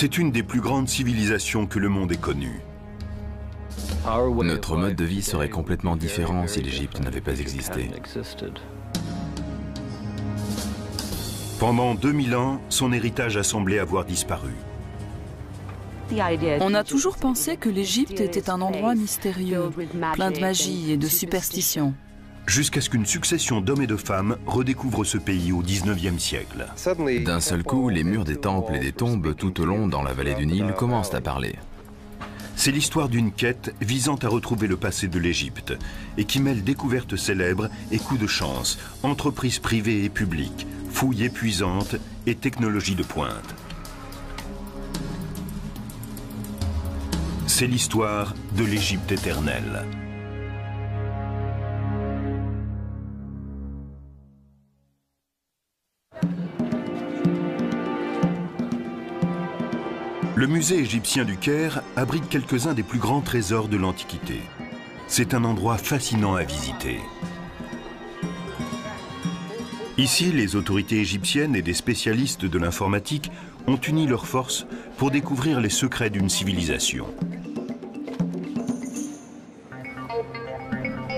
C'est une des plus grandes civilisations que le monde ait connues. Notre mode de vie serait complètement différent si l'Égypte n'avait pas existé. Pendant 2000 ans, son héritage a semblé avoir disparu. On a toujours pensé que l'Égypte était un endroit mystérieux, plein de magie et de superstitions. Jusqu'à ce qu'une succession d'hommes et de femmes redécouvre ce pays au 19e siècle. D'un seul coup, les murs des temples et des tombes tout au long dans la vallée du Nil commencent à parler. C'est l'histoire d'une quête visant à retrouver le passé de l'Égypte et qui mêle découvertes célèbres et coups de chance, entreprises privées et publiques, fouilles épuisantes et technologies de pointe. C'est l'histoire de l'Égypte éternelle. Le musée égyptien du Caire abrite quelques-uns des plus grands trésors de l'Antiquité. C'est un endroit fascinant à visiter. Ici, les autorités égyptiennes et des spécialistes de l'informatique ont uni leurs forces pour découvrir les secrets d'une civilisation.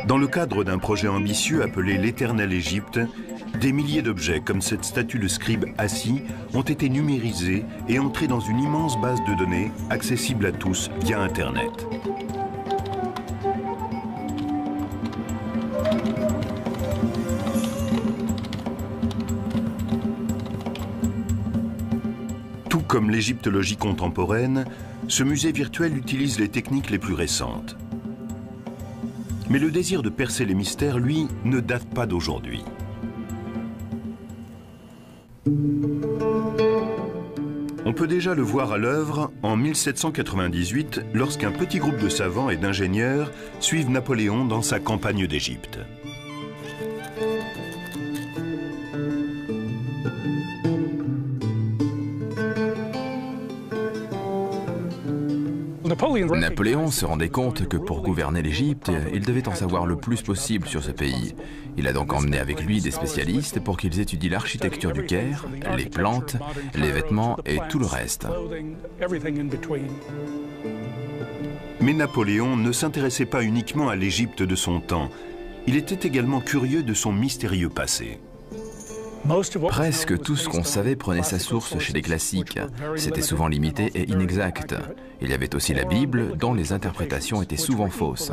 Dans le cadre d'un projet ambitieux appelé l'Éternel Égypte, des milliers d'objets comme cette statue de scribe assis ont été numérisés et entrés dans une immense base de données accessible à tous via Internet. Tout comme l'égyptologie contemporaine, ce musée virtuel utilise les techniques les plus récentes. Mais le désir de percer les mystères, lui, ne date pas d'aujourd'hui. On peut déjà le voir à l'œuvre en 1798 lorsqu'un petit groupe de savants et d'ingénieurs suivent Napoléon dans sa campagne d'Égypte. Napoléon se rendait compte que pour gouverner l'Égypte, il devait en savoir le plus possible sur ce pays. Il a donc emmené avec lui des spécialistes pour qu'ils étudient l'architecture du Caire, les plantes, les vêtements et tout le reste. Mais Napoléon ne s'intéressait pas uniquement à l'Égypte de son temps. Il était également curieux de son mystérieux passé. Presque tout ce qu'on savait prenait sa source chez les classiques. C'était souvent limité et inexact. Il y avait aussi la Bible, dont les interprétations étaient souvent fausses.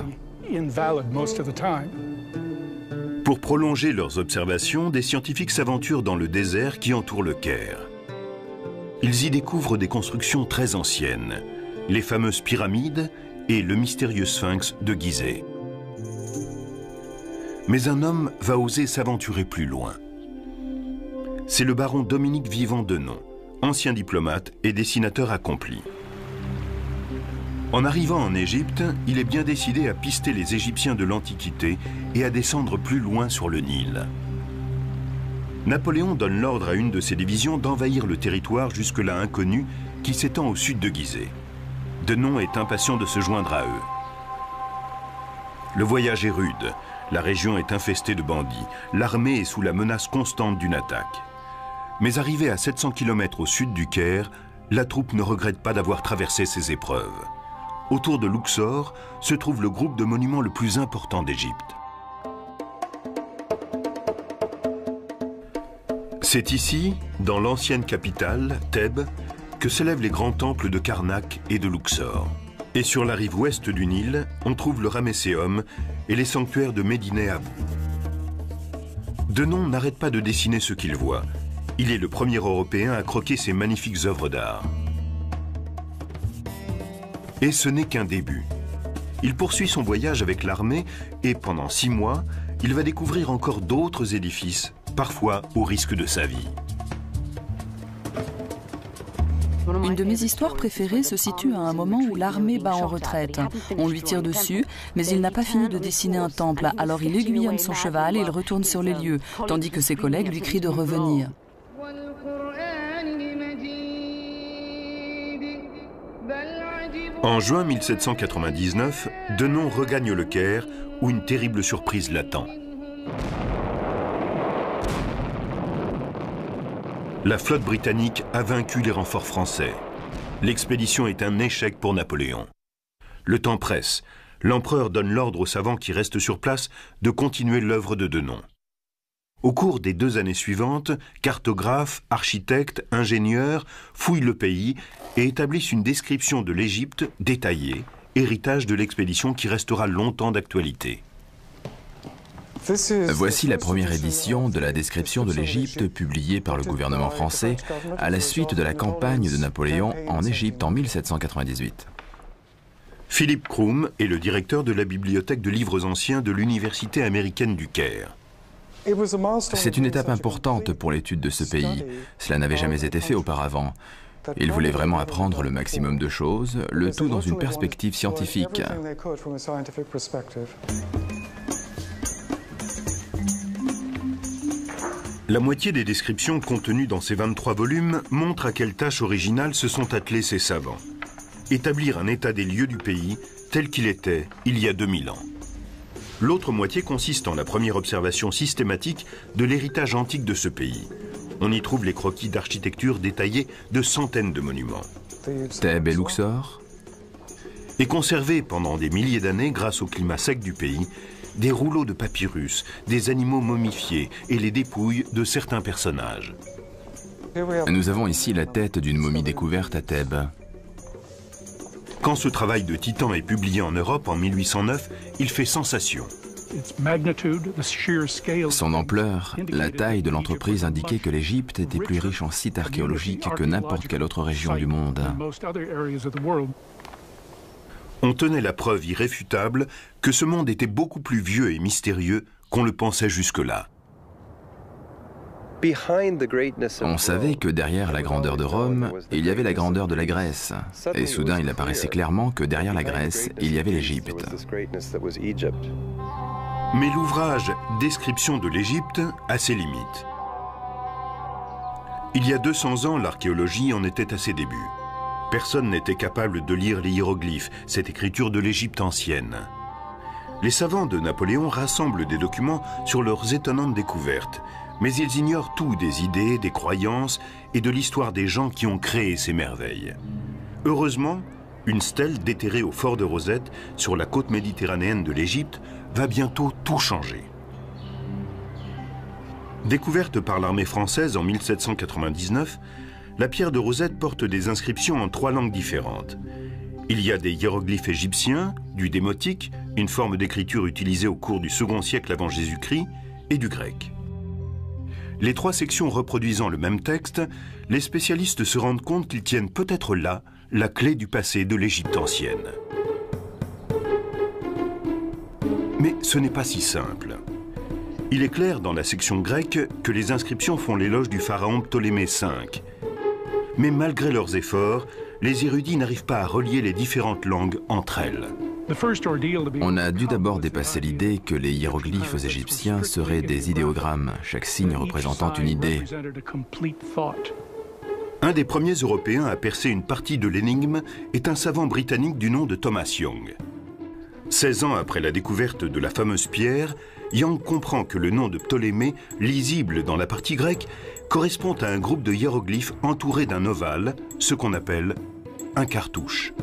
Pour prolonger leurs observations, des scientifiques s'aventurent dans le désert qui entoure le Caire. Ils y découvrent des constructions très anciennes, les fameuses pyramides et le mystérieux sphinx de Gizeh. Mais un homme va oser s'aventurer plus loin c'est le baron Dominique Vivant Denon, ancien diplomate et dessinateur accompli. En arrivant en Égypte, il est bien décidé à pister les Égyptiens de l'Antiquité et à descendre plus loin sur le Nil. Napoléon donne l'ordre à une de ses divisions d'envahir le territoire jusque-là inconnu qui s'étend au sud de Gizeh. Denon est impatient de se joindre à eux. Le voyage est rude, la région est infestée de bandits, l'armée est sous la menace constante d'une attaque. Mais arrivé à 700 km au sud du Caire, la troupe ne regrette pas d'avoir traversé ces épreuves. Autour de Luxor se trouve le groupe de monuments le plus important d'Égypte. C'est ici, dans l'ancienne capitale, Thèbes, que s'élèvent les grands temples de Karnak et de Luxor. Et sur la rive ouest du Nil, on trouve le Ramesséum et les sanctuaires de Médine Abou. Denon n'arrête pas de dessiner ce qu'il voit, il est le premier Européen à croquer ces magnifiques œuvres d'art. Et ce n'est qu'un début. Il poursuit son voyage avec l'armée et pendant six mois, il va découvrir encore d'autres édifices, parfois au risque de sa vie. Une de mes histoires préférées se situe à un moment où l'armée bat en retraite. On lui tire dessus, mais il n'a pas fini de dessiner un temple, alors il aiguillonne son cheval et il retourne sur les lieux, tandis que ses collègues lui crient de revenir. En juin 1799, Denon regagne le Caire où une terrible surprise l'attend. La flotte britannique a vaincu les renforts français. L'expédition est un échec pour Napoléon. Le temps presse. L'empereur donne l'ordre aux savants qui restent sur place de continuer l'œuvre de Denon. Au cours des deux années suivantes, cartographes, architectes, ingénieurs fouillent le pays et établissent une description de l'Égypte détaillée, héritage de l'expédition qui restera longtemps d'actualité. Voici la première édition de la description de l'Égypte publiée par le gouvernement français à la suite de la campagne de Napoléon en Égypte en 1798. Philippe Krum est le directeur de la bibliothèque de livres anciens de l'Université américaine du Caire. C'est une étape importante pour l'étude de ce pays. Cela n'avait jamais été fait auparavant. Il voulait vraiment apprendre le maximum de choses, le tout dans une perspective scientifique. La moitié des descriptions contenues dans ces 23 volumes montrent à quelle tâche originale se sont attelés ces savants. Établir un état des lieux du pays tel qu'il était il y a 2000 ans. L'autre moitié consiste en la première observation systématique de l'héritage antique de ce pays. On y trouve les croquis d'architecture détaillés de centaines de monuments. Thèbes et Luxor Et conservés pendant des milliers d'années grâce au climat sec du pays, des rouleaux de papyrus, des animaux momifiés et les dépouilles de certains personnages. Nous avons ici la tête d'une momie découverte à Thèbes. Quand ce travail de titan est publié en Europe en 1809, il fait sensation. Son ampleur, la taille de l'entreprise indiquait que l'Égypte était plus riche en sites archéologiques que n'importe quelle autre région du monde. On tenait la preuve irréfutable que ce monde était beaucoup plus vieux et mystérieux qu'on le pensait jusque-là. On savait que derrière la grandeur de Rome, il y avait la grandeur de la Grèce. Et soudain, il apparaissait clairement que derrière la Grèce, il y avait l'Égypte. Mais l'ouvrage Description de l'Égypte a ses limites. Il y a 200 ans, l'archéologie en était à ses débuts. Personne n'était capable de lire les hiéroglyphes, cette écriture de l'Égypte ancienne. Les savants de Napoléon rassemblent des documents sur leurs étonnantes découvertes, mais ils ignorent tout des idées, des croyances et de l'histoire des gens qui ont créé ces merveilles. Heureusement, une stèle déterrée au fort de Rosette, sur la côte méditerranéenne de l'Égypte, va bientôt tout changer. Découverte par l'armée française en 1799, la pierre de Rosette porte des inscriptions en trois langues différentes. Il y a des hiéroglyphes égyptiens, du démotique, une forme d'écriture utilisée au cours du second siècle avant Jésus-Christ, et du grec. Les trois sections reproduisant le même texte, les spécialistes se rendent compte qu'ils tiennent peut-être là la clé du passé de l'Égypte ancienne. Mais ce n'est pas si simple. Il est clair dans la section grecque que les inscriptions font l'éloge du pharaon Ptolémée V. Mais malgré leurs efforts, les érudits n'arrivent pas à relier les différentes langues entre elles. On a dû d'abord dépasser l'idée que les hiéroglyphes égyptiens seraient des idéogrammes, chaque signe représentant une idée. Un des premiers Européens à percer une partie de l'énigme est un savant britannique du nom de Thomas Young. 16 ans après la découverte de la fameuse pierre, Young comprend que le nom de Ptolémée, lisible dans la partie grecque, correspond à un groupe de hiéroglyphes entourés d'un ovale, ce qu'on appelle un cartouche.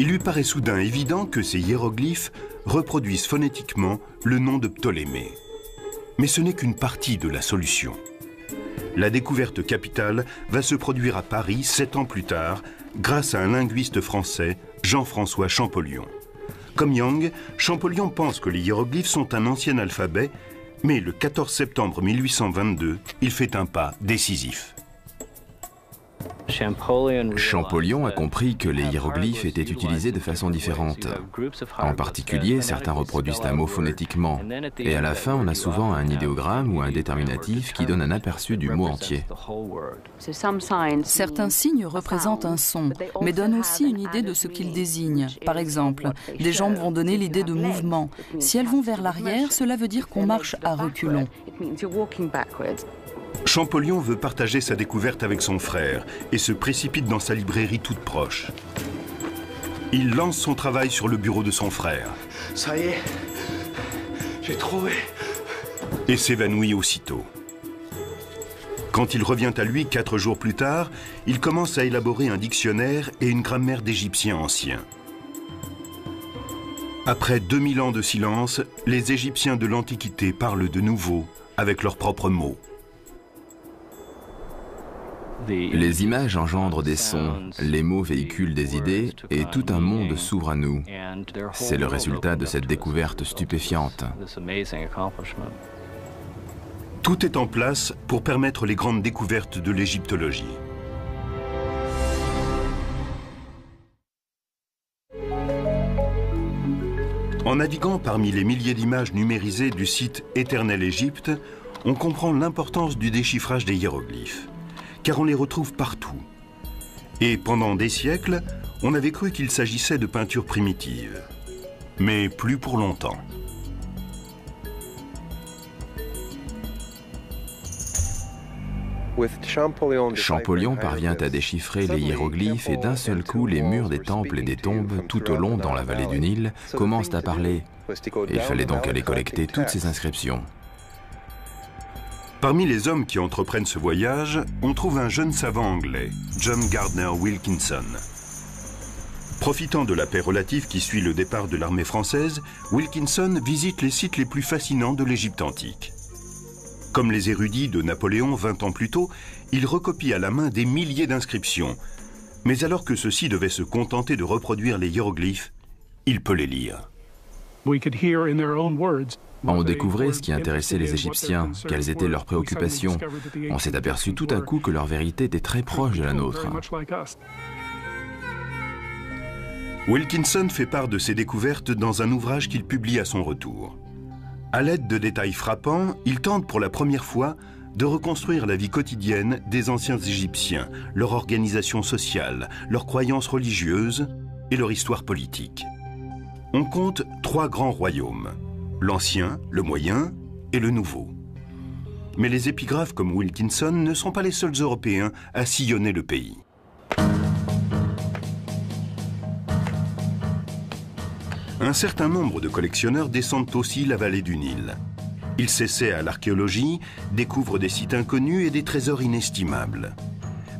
Il lui paraît soudain évident que ces hiéroglyphes reproduisent phonétiquement le nom de Ptolémée. Mais ce n'est qu'une partie de la solution. La découverte capitale va se produire à Paris sept ans plus tard grâce à un linguiste français, Jean-François Champollion. Comme Young, Champollion pense que les hiéroglyphes sont un ancien alphabet, mais le 14 septembre 1822, il fait un pas décisif. Champollion a compris que les hiéroglyphes étaient utilisés de façon différente. En particulier, certains reproduisent un mot phonétiquement, et à la fin, on a souvent un idéogramme ou un déterminatif qui donne un aperçu du mot entier. Certains signes représentent un son, mais donnent aussi une idée de ce qu'ils désignent. Par exemple, des jambes vont donner l'idée de mouvement. Si elles vont vers l'arrière, cela veut dire qu'on marche à reculons. Champollion veut partager sa découverte avec son frère et se précipite dans sa librairie toute proche. Il lance son travail sur le bureau de son frère. Ça y est, j'ai trouvé. Et s'évanouit aussitôt. Quand il revient à lui quatre jours plus tard, il commence à élaborer un dictionnaire et une grammaire d'égyptien ancien. Après 2000 ans de silence, les Égyptiens de l'Antiquité parlent de nouveau avec leurs propres mots. Les images engendrent des sons, les mots véhiculent des idées et tout un monde s'ouvre à nous. C'est le résultat de cette découverte stupéfiante. Tout est en place pour permettre les grandes découvertes de l'égyptologie. En naviguant parmi les milliers d'images numérisées du site Éternel Égypte, on comprend l'importance du déchiffrage des hiéroglyphes, car on les retrouve partout. Et pendant des siècles, on avait cru qu'il s'agissait de peintures primitives. Mais plus pour longtemps. Champollion parvient à déchiffrer les hiéroglyphes et d'un seul coup, les murs des temples et des tombes tout au long dans la vallée du Nil commencent à parler. il fallait donc aller collecter toutes ces inscriptions. Parmi les hommes qui entreprennent ce voyage, on trouve un jeune savant anglais, John Gardner Wilkinson. Profitant de la paix relative qui suit le départ de l'armée française, Wilkinson visite les sites les plus fascinants de l'Égypte antique. Comme les érudits de Napoléon 20 ans plus tôt, il recopie à la main des milliers d'inscriptions. Mais alors que ceux-ci devaient se contenter de reproduire les hiéroglyphes, il peut les lire. On découvrait ce qui intéressait les Égyptiens, quelles étaient leurs préoccupations. On s'est aperçu tout à coup que leur vérité était très proche de la nôtre. Wilkinson fait part de ses découvertes dans un ouvrage qu'il publie à son retour. À l'aide de détails frappants, il tente pour la première fois de reconstruire la vie quotidienne des anciens Égyptiens, leur organisation sociale, leurs croyances religieuses et leur histoire politique. On compte trois grands royaumes, l'ancien, le moyen et le nouveau. Mais les épigraphes comme Wilkinson ne sont pas les seuls Européens à sillonner le pays. Un certain nombre de collectionneurs descendent aussi la vallée du Nil. Ils s'essaient à l'archéologie, découvrent des sites inconnus et des trésors inestimables.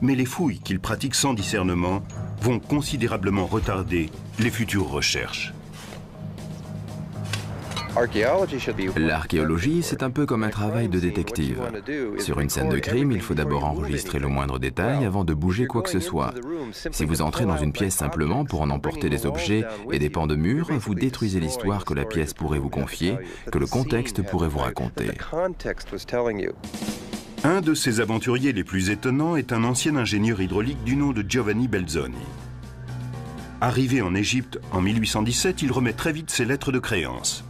Mais les fouilles qu'ils pratiquent sans discernement vont considérablement retarder les futures recherches. L'archéologie, c'est un peu comme un travail de détective. Sur une scène de crime, il faut d'abord enregistrer le moindre détail avant de bouger quoi que ce soit. Si vous entrez dans une pièce simplement pour en emporter des objets et des pans de mur, vous détruisez l'histoire que la pièce pourrait vous confier, que le contexte pourrait vous raconter. Un de ces aventuriers les plus étonnants est un ancien ingénieur hydraulique du nom de Giovanni Belzoni. Arrivé en Égypte en 1817, il remet très vite ses lettres de créance.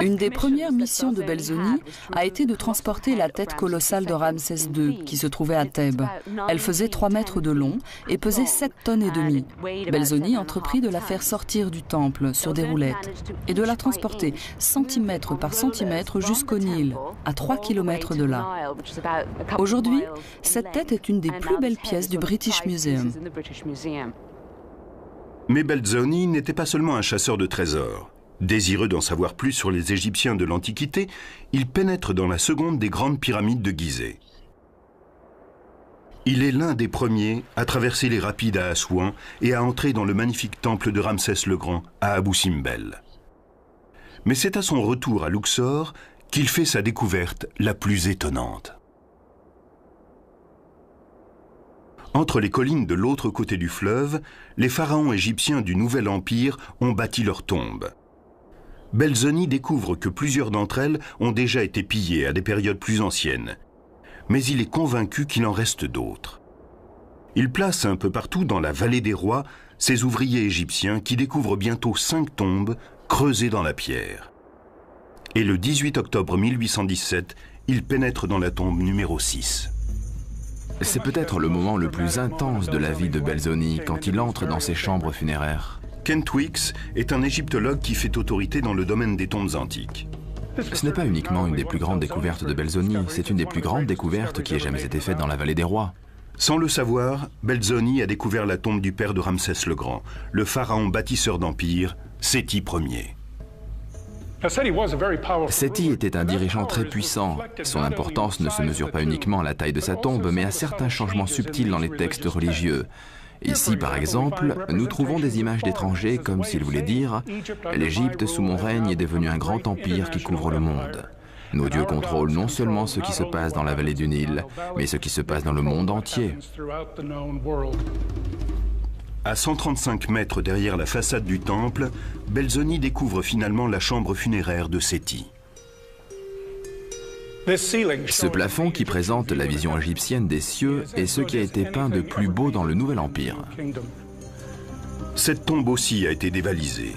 Une des premières missions de Belzoni a été de transporter la tête colossale de Ramsès II, qui se trouvait à Thèbes. Elle faisait 3 mètres de long et pesait 7 tonnes et demie. Belzoni entreprit de la faire sortir du temple sur des roulettes et de la transporter centimètre par centimètre jusqu'au Nil, à 3 km de là. Aujourd'hui, cette tête est une des plus belles pièces du British Museum. Mais Belzoni n'était pas seulement un chasseur de trésors. Désireux d'en savoir plus sur les Égyptiens de l'Antiquité, il pénètre dans la seconde des grandes pyramides de Gizeh. Il est l'un des premiers à traverser les rapides à Assouan et à entrer dans le magnifique temple de Ramsès le Grand à Abu Simbel. Mais c'est à son retour à Luxor qu'il fait sa découverte la plus étonnante. Entre les collines de l'autre côté du fleuve, les pharaons égyptiens du Nouvel Empire ont bâti leurs tombes. Belzoni découvre que plusieurs d'entre elles ont déjà été pillées à des périodes plus anciennes. Mais il est convaincu qu'il en reste d'autres. Il place un peu partout dans la vallée des rois ses ouvriers égyptiens qui découvrent bientôt cinq tombes creusées dans la pierre. Et le 18 octobre 1817, il pénètre dans la tombe numéro 6. C'est peut-être le moment le plus intense de la vie de Belzoni quand il entre dans ses chambres funéraires. Kent Wicks est un égyptologue qui fait autorité dans le domaine des tombes antiques. Ce n'est pas uniquement une des plus grandes découvertes de Belzoni, c'est une des plus grandes découvertes qui ait jamais été faite dans la vallée des rois. Sans le savoir, Belzoni a découvert la tombe du père de Ramsès le Grand, le pharaon bâtisseur d'empire, Séti Ier. Seti était un dirigeant très puissant. Son importance ne se mesure pas uniquement à la taille de sa tombe, mais à certains changements subtils dans les textes religieux. Ici, par exemple, nous trouvons des images d'étrangers comme s'il voulait dire ⁇ L'Égypte sous mon règne est devenue un grand empire qui couvre le monde. Nos dieux contrôlent non seulement ce qui se passe dans la vallée du Nil, mais ce qui se passe dans le monde entier. À 135 mètres derrière la façade du temple, Belzoni découvre finalement la chambre funéraire de Seti. Ce plafond qui présente la vision égyptienne des cieux est ce qui a été peint de plus beau dans le Nouvel Empire. Cette tombe aussi a été dévalisée,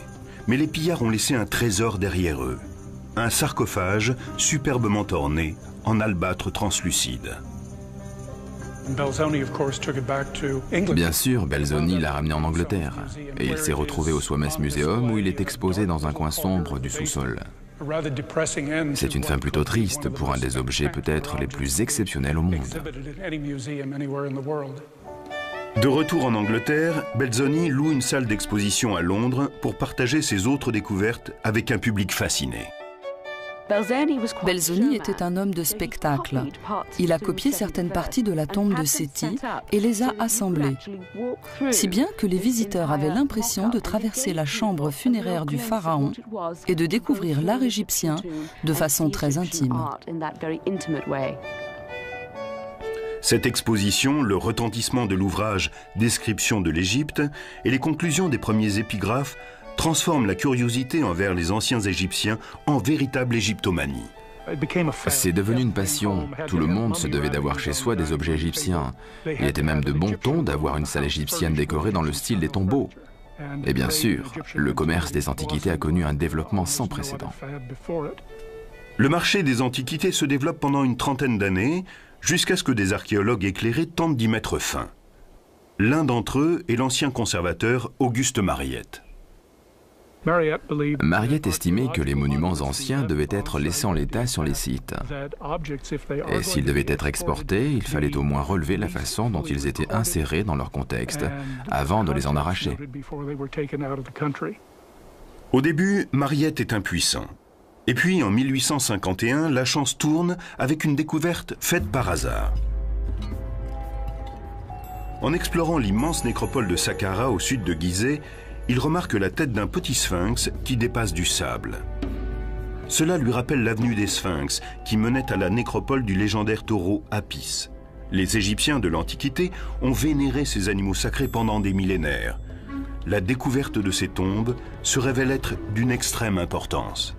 mais les pillards ont laissé un trésor derrière eux. Un sarcophage superbement orné en albâtre translucide. Bien sûr, Belzoni l'a ramené en Angleterre et il s'est retrouvé au Swames Museum où il est exposé dans un coin sombre du sous-sol. C'est une fin plutôt triste pour un des objets peut-être les plus exceptionnels au monde. De retour en Angleterre, Belzoni loue une salle d'exposition à Londres pour partager ses autres découvertes avec un public fasciné. Belzoni était un homme de spectacle. Il a copié certaines parties de la tombe de Séti et les a assemblées, si bien que les visiteurs avaient l'impression de traverser la chambre funéraire du pharaon et de découvrir l'art égyptien de façon très intime. Cette exposition, le retentissement de l'ouvrage Description de l'Égypte et les conclusions des premiers épigraphes transforme la curiosité envers les anciens Égyptiens en véritable égyptomanie. C'est devenu une passion. Tout le monde se devait d'avoir chez soi des objets égyptiens. Il était même de bon ton d'avoir une salle égyptienne décorée dans le style des tombeaux. Et bien sûr, le commerce des antiquités a connu un développement sans précédent. Le marché des antiquités se développe pendant une trentaine d'années, jusqu'à ce que des archéologues éclairés tentent d'y mettre fin. L'un d'entre eux est l'ancien conservateur Auguste Mariette. Mariette estimait que les monuments anciens devaient être laissés en l'état sur les sites. Et s'ils devaient être exportés, il fallait au moins relever la façon dont ils étaient insérés dans leur contexte avant de les en arracher. Au début, Mariette est impuissant. Et puis, en 1851, la chance tourne avec une découverte faite par hasard. En explorant l'immense nécropole de Saqqara au sud de Gizeh, il remarque la tête d'un petit sphinx qui dépasse du sable. Cela lui rappelle l'avenue des sphinx qui menait à la nécropole du légendaire taureau Apis. Les Égyptiens de l'Antiquité ont vénéré ces animaux sacrés pendant des millénaires. La découverte de ces tombes se révèle être d'une extrême importance.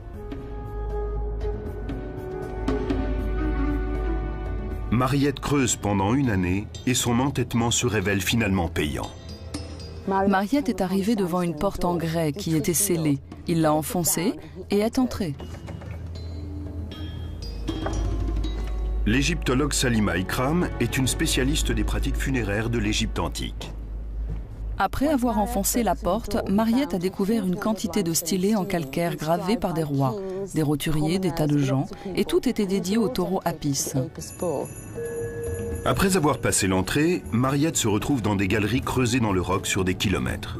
Mariette creuse pendant une année et son entêtement se révèle finalement payant. Mariette est arrivée devant une porte en grès qui était scellée. Il l'a enfoncée et est entré. L'égyptologue Salima Ikram est une spécialiste des pratiques funéraires de l'Égypte antique. Après avoir enfoncé la porte, Mariette a découvert une quantité de stylés en calcaire gravés par des rois, des roturiers, des tas de gens, et tout était dédié au taureau Apis. Après avoir passé l'entrée, Mariette se retrouve dans des galeries creusées dans le roc sur des kilomètres.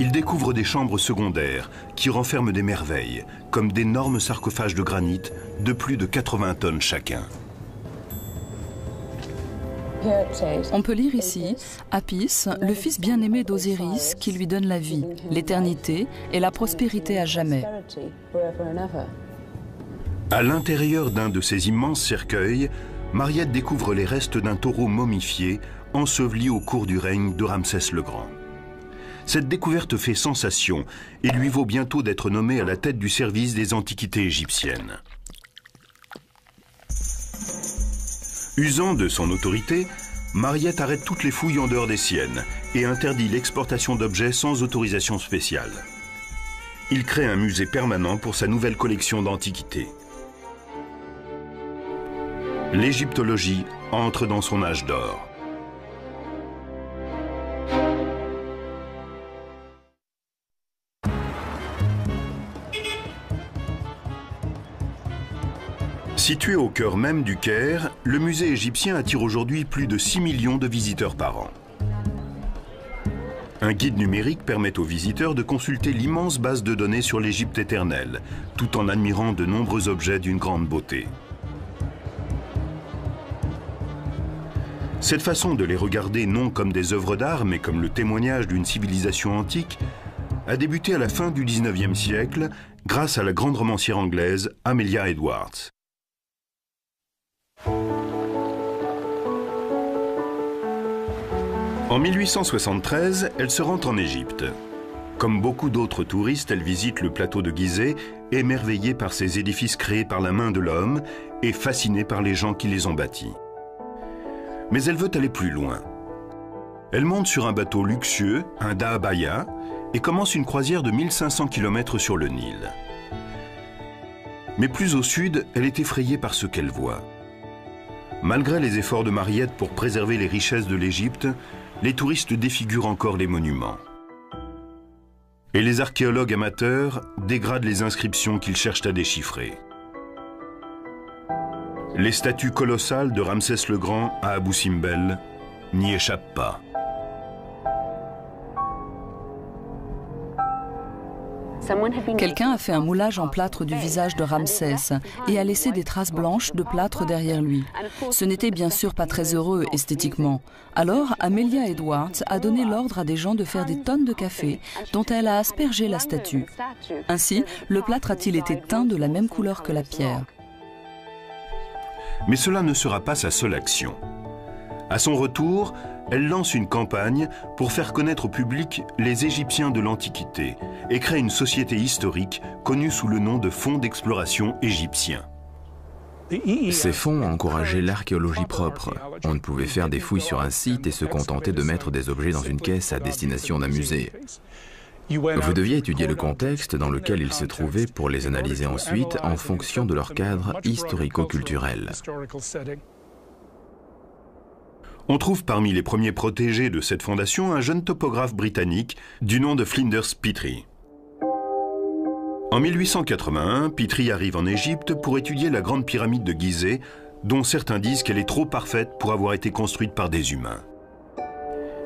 Il découvre des chambres secondaires qui renferment des merveilles, comme d'énormes sarcophages de granit de plus de 80 tonnes chacun. On peut lire ici Apis, le fils bien-aimé d'Osiris, qui lui donne la vie, l'éternité et la prospérité à jamais. À l'intérieur d'un de ces immenses cercueils, Mariette découvre les restes d'un taureau momifié enseveli au cours du règne de Ramsès le Grand. Cette découverte fait sensation et lui vaut bientôt d'être nommé à la tête du service des antiquités égyptiennes. Usant de son autorité, Mariette arrête toutes les fouilles en dehors des siennes et interdit l'exportation d'objets sans autorisation spéciale. Il crée un musée permanent pour sa nouvelle collection d'antiquités l'égyptologie entre dans son âge d'or. Situé au cœur même du Caire, le musée égyptien attire aujourd'hui plus de 6 millions de visiteurs par an. Un guide numérique permet aux visiteurs de consulter l'immense base de données sur l'Égypte éternelle, tout en admirant de nombreux objets d'une grande beauté. Cette façon de les regarder non comme des œuvres d'art, mais comme le témoignage d'une civilisation antique, a débuté à la fin du XIXe siècle grâce à la grande romancière anglaise Amelia Edwards. En 1873, elle se rend en Égypte. Comme beaucoup d'autres touristes, elle visite le plateau de Gizeh, émerveillée par ces édifices créés par la main de l'homme et fascinée par les gens qui les ont bâtis. Mais elle veut aller plus loin. Elle monte sur un bateau luxueux, un Dahabaya, et commence une croisière de 1500 km sur le Nil. Mais plus au sud, elle est effrayée par ce qu'elle voit. Malgré les efforts de Mariette pour préserver les richesses de l'Égypte, les touristes défigurent encore les monuments. Et les archéologues amateurs dégradent les inscriptions qu'ils cherchent à déchiffrer. Les statues colossales de Ramsès le Grand à Abu Simbel n'y échappent pas. Quelqu'un a fait un moulage en plâtre du visage de Ramsès et a laissé des traces blanches de plâtre derrière lui. Ce n'était bien sûr pas très heureux esthétiquement. Alors, Amelia Edwards a donné l'ordre à des gens de faire des tonnes de café dont elle a aspergé la statue. Ainsi, le plâtre a-t-il été teint de la même couleur que la pierre? Mais cela ne sera pas sa seule action. À son retour, elle lance une campagne pour faire connaître au public les Égyptiens de l'Antiquité et crée une société historique connue sous le nom de Fonds d'exploration égyptien. Ces fonds encourageaient l'archéologie propre. On ne pouvait faire des fouilles sur un site et se contenter de mettre des objets dans une caisse à destination d'un musée. Vous deviez étudier le contexte dans lequel ils se trouvaient pour les analyser ensuite en fonction de leur cadre historico-culturel. On trouve parmi les premiers protégés de cette fondation un jeune topographe britannique du nom de Flinders Petrie. En 1881, Petrie arrive en Égypte pour étudier la grande pyramide de Gizeh, dont certains disent qu'elle est trop parfaite pour avoir été construite par des humains.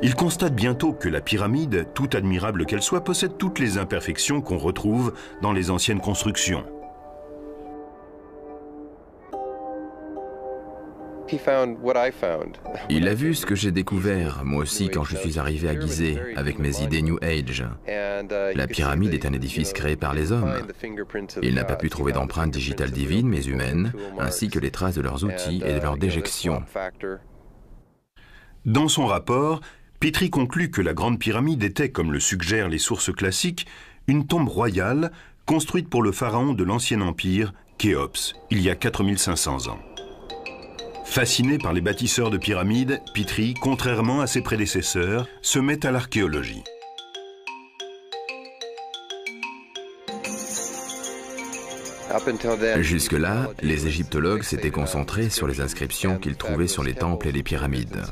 Il constate bientôt que la pyramide, tout admirable qu'elle soit, possède toutes les imperfections qu'on retrouve dans les anciennes constructions. Il a vu ce que j'ai découvert, moi aussi, quand je suis arrivé à Gizeh, avec mes idées New Age. Uh, La pyramide est un édifice créé par les hommes. Il n'a pas pu trouver d'empreintes digitales divines, mais humaines, ainsi que les traces de leurs outils et de leurs uh, déjections. Dans son rapport, Petrie conclut que la Grande Pyramide était, comme le suggèrent les sources classiques, une tombe royale construite pour le pharaon de l'Ancien Empire, Khéops, il y a 4500 ans. Fasciné par les bâtisseurs de pyramides, Pitry, contrairement à ses prédécesseurs, se met à l'archéologie. Jusque-là, les égyptologues s'étaient concentrés sur les inscriptions qu'ils trouvaient sur les temples et les pyramides.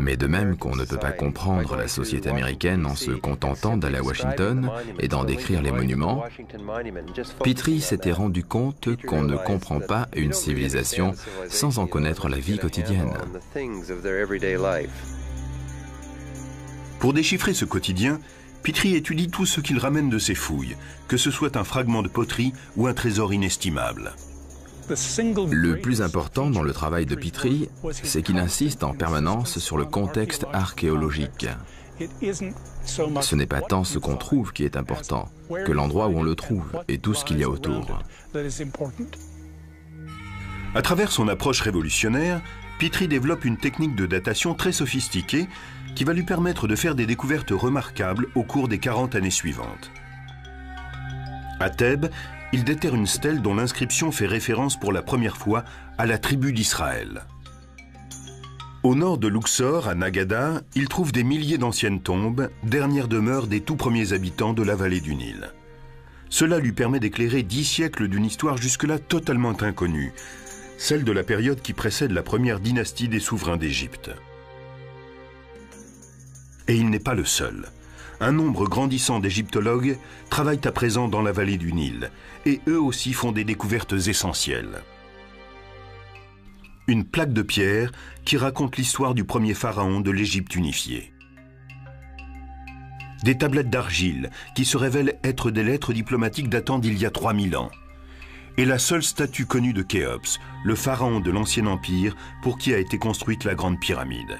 Mais de même qu'on ne peut pas comprendre la société américaine en se contentant d'aller à Washington et d'en décrire les monuments, Petrie s'était rendu compte qu'on ne comprend pas une civilisation sans en connaître la vie quotidienne. Pour déchiffrer ce quotidien, Petrie étudie tout ce qu'il ramène de ses fouilles, que ce soit un fragment de poterie ou un trésor inestimable. Le plus important dans le travail de Petrie, c'est qu'il insiste en permanence sur le contexte archéologique. Ce n'est pas tant ce qu'on trouve qui est important, que l'endroit où on le trouve et tout ce qu'il y a autour. À travers son approche révolutionnaire, Petrie développe une technique de datation très sophistiquée qui va lui permettre de faire des découvertes remarquables au cours des 40 années suivantes. À Thèbes, il déterre une stèle dont l'inscription fait référence pour la première fois à la tribu d'Israël. Au nord de Luxor, à Nagada, il trouve des milliers d'anciennes tombes, dernière demeure des tout premiers habitants de la vallée du Nil. Cela lui permet d'éclairer dix siècles d'une histoire jusque-là totalement inconnue, celle de la période qui précède la première dynastie des souverains d'Égypte. Et il n'est pas le seul. Un nombre grandissant d'égyptologues travaillent à présent dans la vallée du Nil, et eux aussi font des découvertes essentielles. Une plaque de pierre qui raconte l'histoire du premier pharaon de l'Égypte unifiée. Des tablettes d'argile qui se révèlent être des lettres diplomatiques datant d'il y a 3000 ans. Et la seule statue connue de Khéops, le pharaon de l'Ancien Empire pour qui a été construite la Grande Pyramide.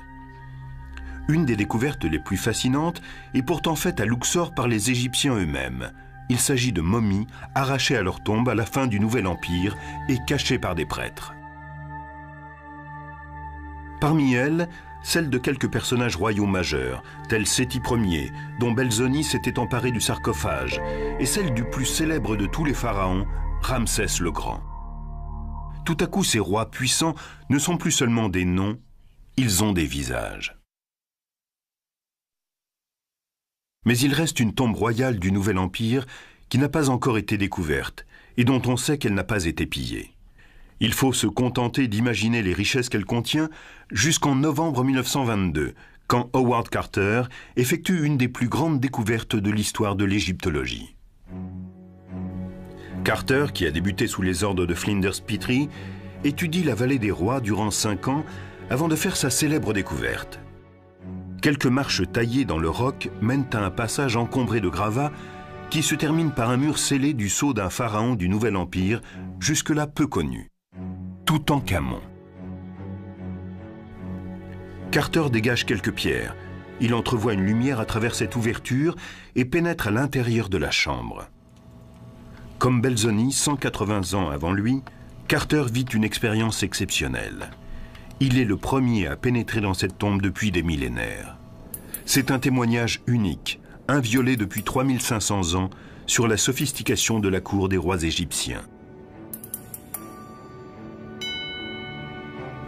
Une des découvertes les plus fascinantes est pourtant faite à Luxor par les Égyptiens eux-mêmes. Il s'agit de momies arrachées à leur tombe à la fin du Nouvel Empire et cachées par des prêtres. Parmi elles, celle de quelques personnages royaux majeurs, tels Séti Ier, dont Belzoni s'était emparé du sarcophage, et celle du plus célèbre de tous les pharaons, Ramsès le Grand. Tout à coup, ces rois puissants ne sont plus seulement des noms, ils ont des visages. Mais il reste une tombe royale du Nouvel Empire qui n'a pas encore été découverte et dont on sait qu'elle n'a pas été pillée. Il faut se contenter d'imaginer les richesses qu'elle contient jusqu'en novembre 1922, quand Howard Carter effectue une des plus grandes découvertes de l'histoire de l'égyptologie. Carter, qui a débuté sous les ordres de Flinders Petrie, étudie la vallée des rois durant cinq ans avant de faire sa célèbre découverte. Quelques marches taillées dans le roc mènent à un passage encombré de gravats qui se termine par un mur scellé du sceau d'un pharaon du Nouvel Empire, jusque-là peu connu. Toutankhamon. Carter dégage quelques pierres. Il entrevoit une lumière à travers cette ouverture et pénètre à l'intérieur de la chambre. Comme Belzoni, 180 ans avant lui, Carter vit une expérience exceptionnelle. Il est le premier à pénétrer dans cette tombe depuis des millénaires. C'est un témoignage unique, inviolé depuis 3500 ans, sur la sophistication de la cour des rois égyptiens.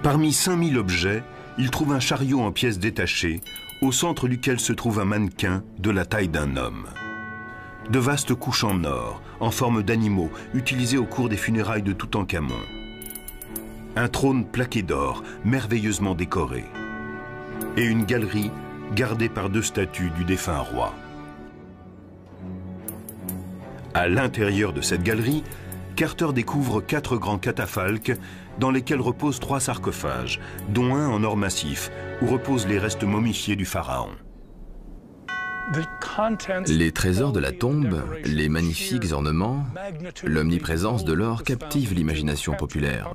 Parmi 5000 objets, il trouve un chariot en pièces détachées, au centre duquel se trouve un mannequin de la taille d'un homme. De vastes couches en or, en forme d'animaux, utilisés au cours des funérailles de Toutankhamon. Un trône plaqué d'or, merveilleusement décoré. Et une galerie gardée par deux statues du défunt roi. À l'intérieur de cette galerie, Carter découvre quatre grands catafalques dans lesquels reposent trois sarcophages, dont un en or massif, où reposent les restes momifiés du pharaon. Les trésors de la tombe, les magnifiques ornements, l'omniprésence de l'or captivent l'imagination populaire.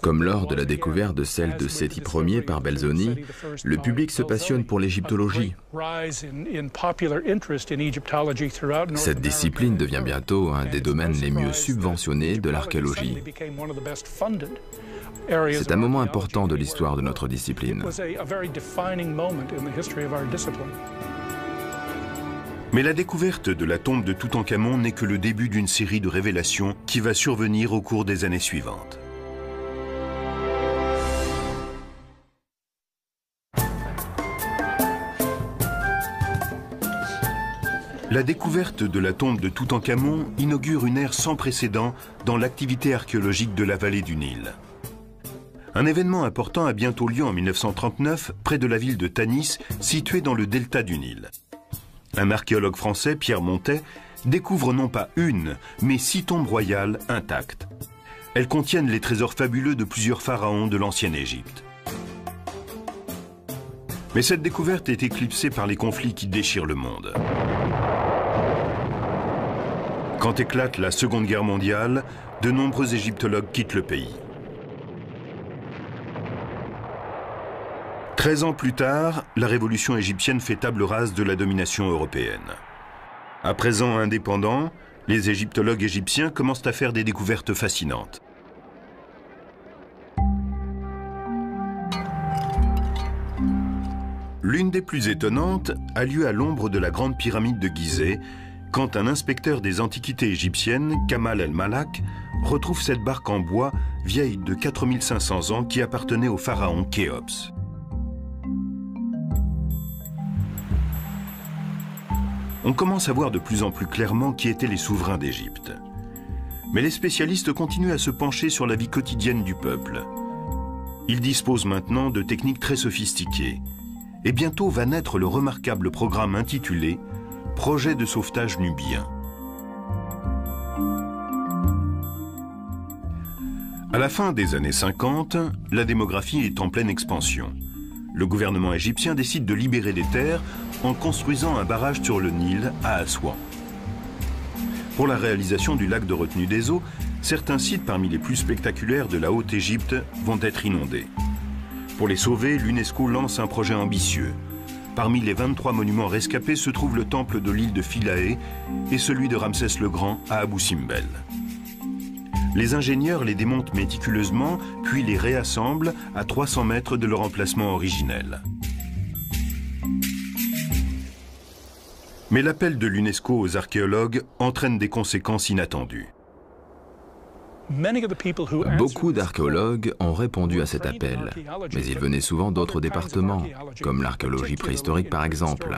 Comme lors de la découverte de celle de Séti Ier par Belzoni, le public se passionne pour l'égyptologie. Cette discipline devient bientôt un des domaines les mieux subventionnés de l'archéologie. C'est un moment important de l'histoire de notre discipline. Mais la découverte de la tombe de Toutankhamon n'est que le début d'une série de révélations qui va survenir au cours des années suivantes. La découverte de la tombe de Toutankhamon inaugure une ère sans précédent dans l'activité archéologique de la vallée du Nil. Un événement important a bientôt lieu en 1939 près de la ville de Tanis, située dans le delta du Nil. Un archéologue français, Pierre Montet, découvre non pas une, mais six tombes royales intactes. Elles contiennent les trésors fabuleux de plusieurs pharaons de l'ancienne Égypte. Mais cette découverte est éclipsée par les conflits qui déchirent le monde. Quand éclate la Seconde Guerre mondiale, de nombreux égyptologues quittent le pays. 13 ans plus tard, la révolution égyptienne fait table rase de la domination européenne. À présent indépendants, les égyptologues égyptiens commencent à faire des découvertes fascinantes. L'une des plus étonnantes a lieu à l'ombre de la grande pyramide de Gizeh, quand un inspecteur des antiquités égyptiennes, Kamal el-Malak, retrouve cette barque en bois vieille de 4500 ans qui appartenait au pharaon Khéops. On commence à voir de plus en plus clairement qui étaient les souverains d'Égypte. Mais les spécialistes continuent à se pencher sur la vie quotidienne du peuple. Ils disposent maintenant de techniques très sophistiquées. Et bientôt va naître le remarquable programme intitulé Projet de sauvetage nubien. À la fin des années 50, la démographie est en pleine expansion. Le gouvernement égyptien décide de libérer des terres en construisant un barrage sur le Nil à Assouan. Pour la réalisation du lac de retenue des eaux, certains sites parmi les plus spectaculaires de la Haute-Égypte vont être inondés. Pour les sauver, l'UNESCO lance un projet ambitieux. Parmi les 23 monuments rescapés se trouve le temple de l'île de Philae et celui de Ramsès le Grand à Abu Simbel. Les ingénieurs les démontent méticuleusement, puis les réassemblent à 300 mètres de leur emplacement originel. Mais l'appel de l'UNESCO aux archéologues entraîne des conséquences inattendues. Beaucoup d'archéologues ont répondu à cet appel, mais ils venaient souvent d'autres départements, comme l'archéologie préhistorique par exemple.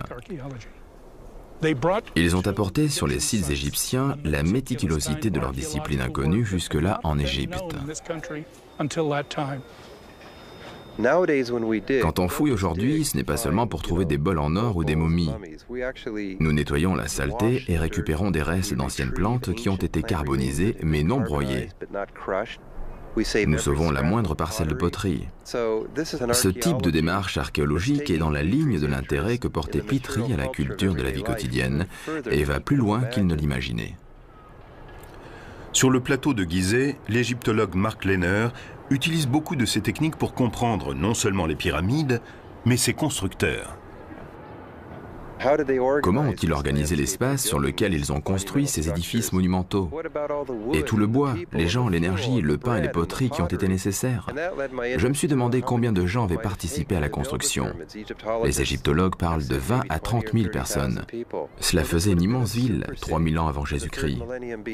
Ils ont apporté sur les sites égyptiens la méticulosité de leur discipline inconnue jusque-là en Égypte. Quand on fouille aujourd'hui, ce n'est pas seulement pour trouver des bols en or ou des momies. Nous nettoyons la saleté et récupérons des restes d'anciennes plantes qui ont été carbonisées mais non broyées. Nous sauvons la moindre parcelle de poterie. Ce type de démarche archéologique est dans la ligne de l'intérêt que portait Pitry à la culture de la vie quotidienne et va plus loin qu'il ne l'imaginait. Sur le plateau de Gizeh, l'égyptologue Mark Lehner utilise beaucoup de ces techniques pour comprendre non seulement les pyramides, mais ses constructeurs. Comment ont-ils organisé l'espace sur lequel ils ont construit ces édifices monumentaux? Et tout le bois, les gens, l'énergie, le pain et les poteries qui ont été nécessaires. Je me suis demandé combien de gens avaient participé à la construction. Les égyptologues parlent de 20 à 30 000 personnes. Cela faisait une immense ville, 3000 ans avant Jésus-Christ.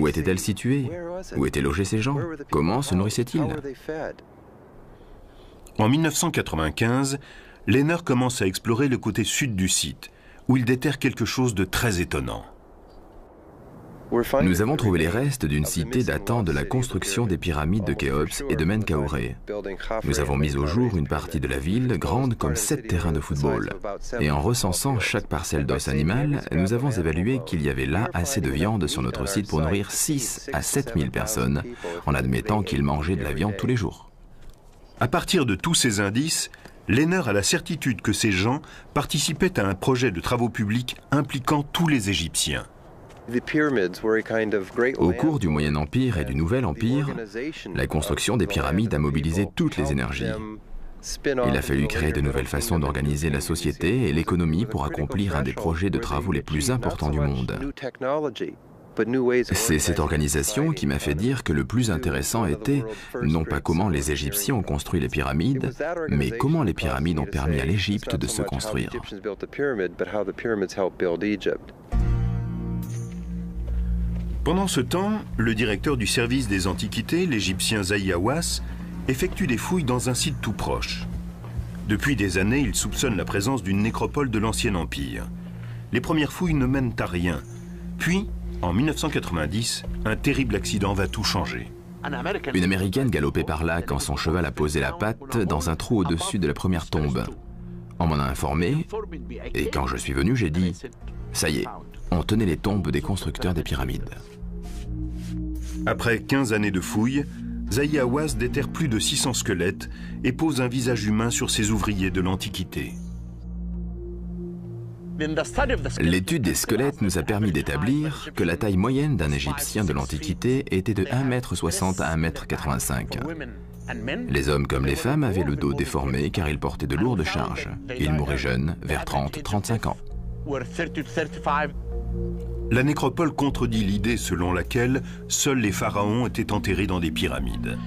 Où étaient-elles situées? Où étaient logés ces gens? Comment se nourrissaient-ils? En 1995, Lehner commence à explorer le côté sud du site où il déterre quelque chose de très étonnant. Nous avons trouvé les restes d'une cité datant de la construction des pyramides de Khéops et de Menkaure. Nous avons mis au jour une partie de la ville grande comme sept terrains de football. Et en recensant chaque parcelle d'os animal, nous avons évalué qu'il y avait là assez de viande sur notre site pour nourrir 6 à 7 000 personnes, en admettant qu'ils mangeaient de la viande tous les jours. À partir de tous ces indices, Lehner a la certitude que ces gens participaient à un projet de travaux publics impliquant tous les Égyptiens. Au cours du Moyen Empire et du Nouvel Empire, la construction des pyramides a mobilisé toutes les énergies. Il a fallu créer de nouvelles façons d'organiser la société et l'économie pour accomplir un des projets de travaux les plus importants du monde. C'est cette organisation qui m'a fait dire que le plus intéressant était non pas comment les Égyptiens ont construit les pyramides, mais comment les pyramides ont permis à l'Égypte de se construire. Pendant ce temps, le directeur du service des antiquités, l'Égyptien Zahi Hawass, effectue des fouilles dans un site tout proche. Depuis des années, il soupçonne la présence d'une nécropole de l'Ancien Empire. Les premières fouilles ne mènent à rien. Puis, en 1990, un terrible accident va tout changer. Une Américaine galopait par là quand son cheval a posé la patte dans un trou au-dessus de la première tombe. On m'en a informé, et quand je suis venu, j'ai dit « Ça y est, on tenait les tombes des constructeurs des pyramides. » Après 15 années de fouilles, Zahi Hawass déterre plus de 600 squelettes et pose un visage humain sur ses ouvriers de l'Antiquité. L'étude des squelettes nous a permis d'établir que la taille moyenne d'un Égyptien de l'Antiquité était de 1m60 à 1m85. Les hommes comme les femmes avaient le dos déformé car ils portaient de lourdes charges. Ils mouraient jeunes, vers 30-35 ans. La nécropole contredit l'idée selon laquelle seuls les pharaons étaient enterrés dans des pyramides.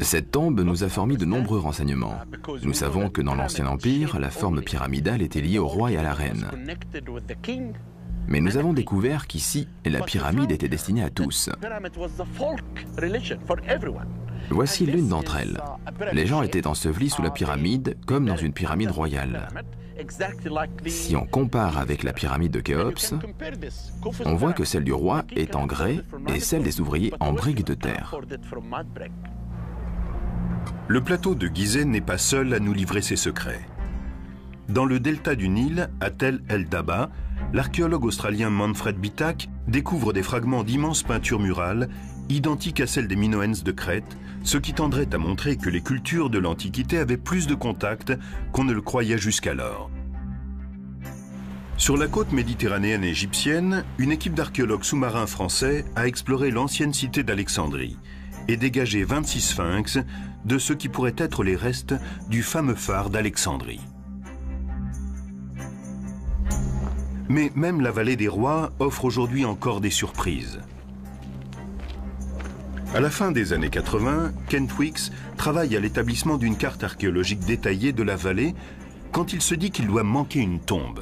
Cette tombe nous a fourni de nombreux renseignements. Nous savons que dans l'Ancien Empire, la forme pyramidale était liée au roi et à la reine. Mais nous avons découvert qu'ici, la pyramide était destinée à tous. Voici l'une d'entre elles. Les gens étaient ensevelis sous la pyramide comme dans une pyramide royale. Si on compare avec la pyramide de Khéops, on voit que celle du roi est en grès et celle des ouvriers en briques de terre. Le plateau de Gizeh n'est pas seul à nous livrer ses secrets. Dans le delta du Nil, à Tel el-Daba, l'archéologue australien Manfred Bitak découvre des fragments d'immenses peintures murales identiques à celles des Minoens de Crète, ce qui tendrait à montrer que les cultures de l'Antiquité avaient plus de contacts qu'on ne le croyait jusqu'alors. Sur la côte méditerranéenne égyptienne, une équipe d'archéologues sous-marins français a exploré l'ancienne cité d'Alexandrie et dégagé 26 sphinx de ce qui pourrait être les restes du fameux phare d'Alexandrie. Mais même la vallée des rois offre aujourd'hui encore des surprises. À la fin des années 80, Kent Wicks travaille à l'établissement d'une carte archéologique détaillée de la vallée quand il se dit qu'il doit manquer une tombe.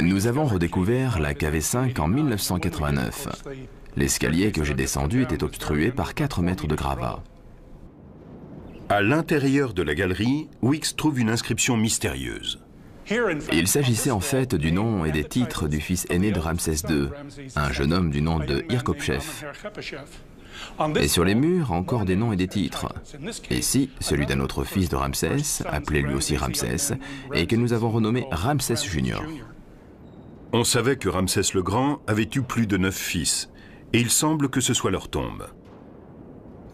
Nous avons redécouvert la KV5 en 1989. L'escalier que j'ai descendu était obstrué par 4 mètres de gravats. À l'intérieur de la galerie, Wicks trouve une inscription mystérieuse. Il s'agissait en fait du nom et des titres du fils aîné de Ramsès II, un jeune homme du nom de Irkopchef. Et sur les murs, encore des noms et des titres. Ici, celui d'un autre fils de Ramsès, appelé lui aussi Ramsès, et que nous avons renommé Ramsès Junior. On savait que Ramsès le Grand avait eu plus de neuf fils, et il semble que ce soit leur tombe.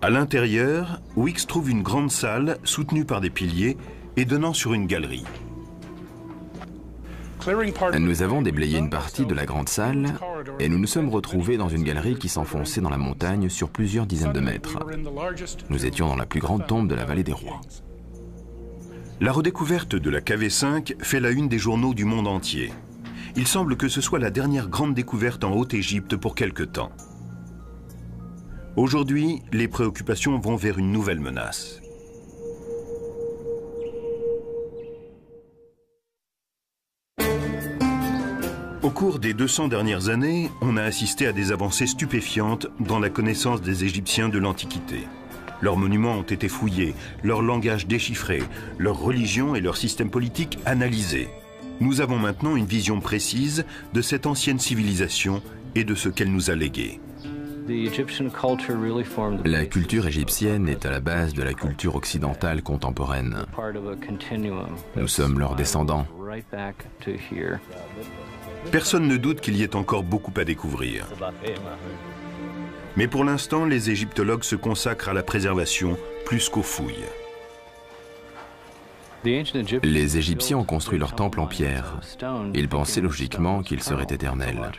À l'intérieur, Wicks trouve une grande salle soutenue par des piliers et donnant sur une galerie. Nous avons déblayé une partie de la grande salle et nous nous sommes retrouvés dans une galerie qui s'enfonçait dans la montagne sur plusieurs dizaines de mètres. Nous étions dans la plus grande tombe de la vallée des rois. La redécouverte de la KV5 fait la une des journaux du monde entier. Il semble que ce soit la dernière grande découverte en Haute-Égypte pour quelque temps. Aujourd'hui, les préoccupations vont vers une nouvelle menace. Au cours des 200 dernières années, on a assisté à des avancées stupéfiantes dans la connaissance des Égyptiens de l'Antiquité. Leurs monuments ont été fouillés, leur langage déchiffré, leur religion et leur système politique analysés. Nous avons maintenant une vision précise de cette ancienne civilisation et de ce qu'elle nous a légué. La culture égyptienne est à la base de la culture occidentale contemporaine. Nous sommes leurs descendants. Personne ne doute qu'il y ait encore beaucoup à découvrir. Mais pour l'instant, les égyptologues se consacrent à la préservation plus qu'aux fouilles. Les Égyptiens ont construit leur temple en pierre. Ils pensaient logiquement qu'il serait éternel.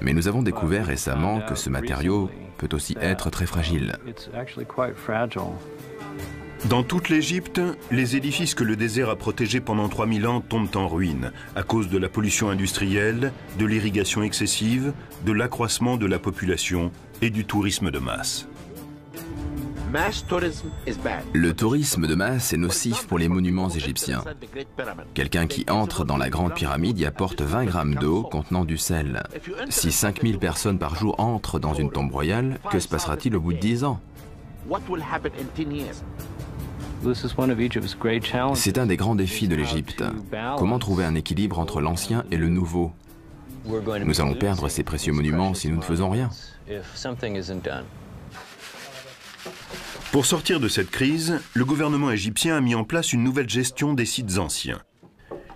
Mais nous avons découvert récemment que ce matériau peut aussi être très fragile. Dans toute l'Égypte, les édifices que le désert a protégés pendant 3000 ans tombent en ruine à cause de la pollution industrielle, de l'irrigation excessive, de l'accroissement de la population et du tourisme de masse. Le tourisme de masse est nocif pour les monuments égyptiens. Quelqu'un qui entre dans la grande pyramide y apporte 20 grammes d'eau contenant du sel. Si 5000 personnes par jour entrent dans une tombe royale, que se passera-t-il au bout de 10 ans? C'est un des grands défis de l'Égypte. Comment trouver un équilibre entre l'ancien et le nouveau? Nous allons perdre ces précieux monuments si nous ne faisons rien. Pour sortir de cette crise, le gouvernement égyptien a mis en place une nouvelle gestion des sites anciens.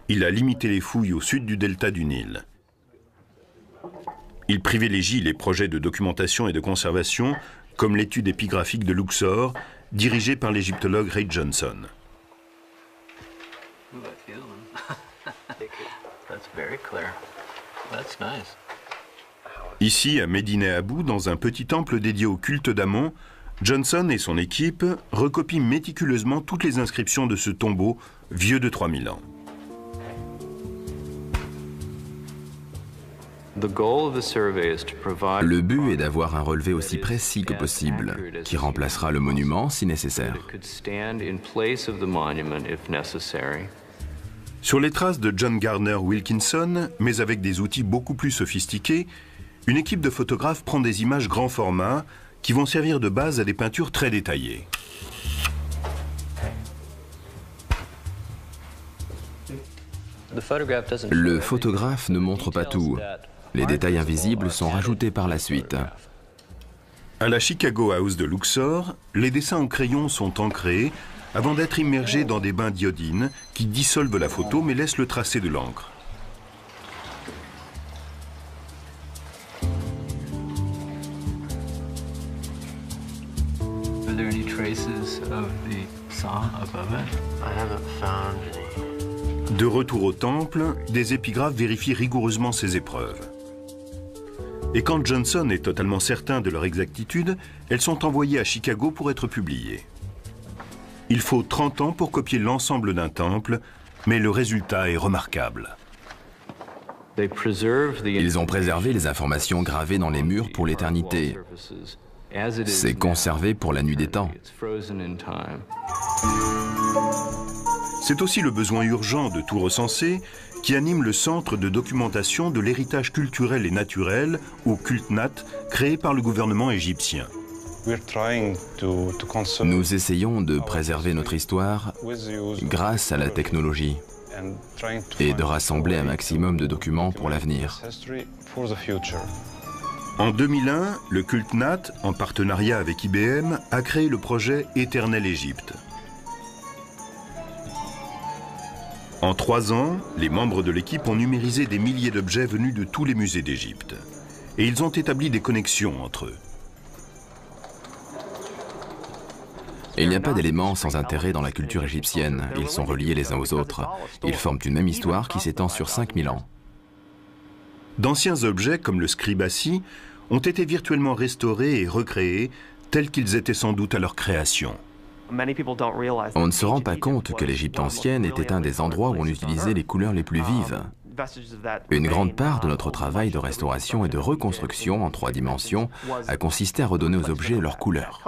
Il a limité les fouilles au sud du delta du Nil. Il privilégie les projets de documentation et de conservation, comme l'étude épigraphique de Luxor, dirigé par l'égyptologue Ray Johnson. Ici, à Médine Abou, dans un petit temple dédié au culte d'Amon, Johnson et son équipe recopient méticuleusement toutes les inscriptions de ce tombeau vieux de 3000 ans. Le but est d'avoir un relevé aussi précis que possible, qui remplacera le monument si nécessaire. Sur les traces de John Gardner Wilkinson, mais avec des outils beaucoup plus sophistiqués, une équipe de photographes prend des images grand format qui vont servir de base à des peintures très détaillées. Le photographe ne montre pas tout. Les détails invisibles sont rajoutés par la suite. À la Chicago House de Luxor, les dessins en crayon sont ancrés avant d'être immergés dans des bains d'iodine qui dissolvent la photo mais laissent le tracé de l'encre. De retour au temple, des épigraphes vérifient rigoureusement ces épreuves. Et quand Johnson est totalement certain de leur exactitude, elles sont envoyées à Chicago pour être publiées. Il faut 30 ans pour copier l'ensemble d'un temple, mais le résultat est remarquable. Ils ont préservé les informations gravées dans les murs pour l'éternité. C'est conservé pour la nuit des temps. C'est aussi le besoin urgent de tout recenser qui anime le Centre de documentation de l'héritage culturel et naturel, ou CultNat, créé par le gouvernement égyptien. Nous essayons de préserver notre histoire grâce à la technologie et de rassembler un maximum de documents pour l'avenir. En 2001, le CultNat, en partenariat avec IBM, a créé le projet Éternel Égypte. En trois ans, les membres de l'équipe ont numérisé des milliers d'objets venus de tous les musées d'Égypte. Et ils ont établi des connexions entre eux. Il n'y a pas d'éléments sans intérêt dans la culture égyptienne. Ils sont reliés les uns aux autres. Ils forment une même histoire qui s'étend sur 5000 ans. D'anciens objets comme le scribassi ont été virtuellement restaurés et recréés tels qu'ils étaient sans doute à leur création. On ne se rend pas compte que l'Égypte ancienne était un des endroits où on utilisait les couleurs les plus vives. Une grande part de notre travail de restauration et de reconstruction en trois dimensions a consisté à redonner aux objets leur couleur.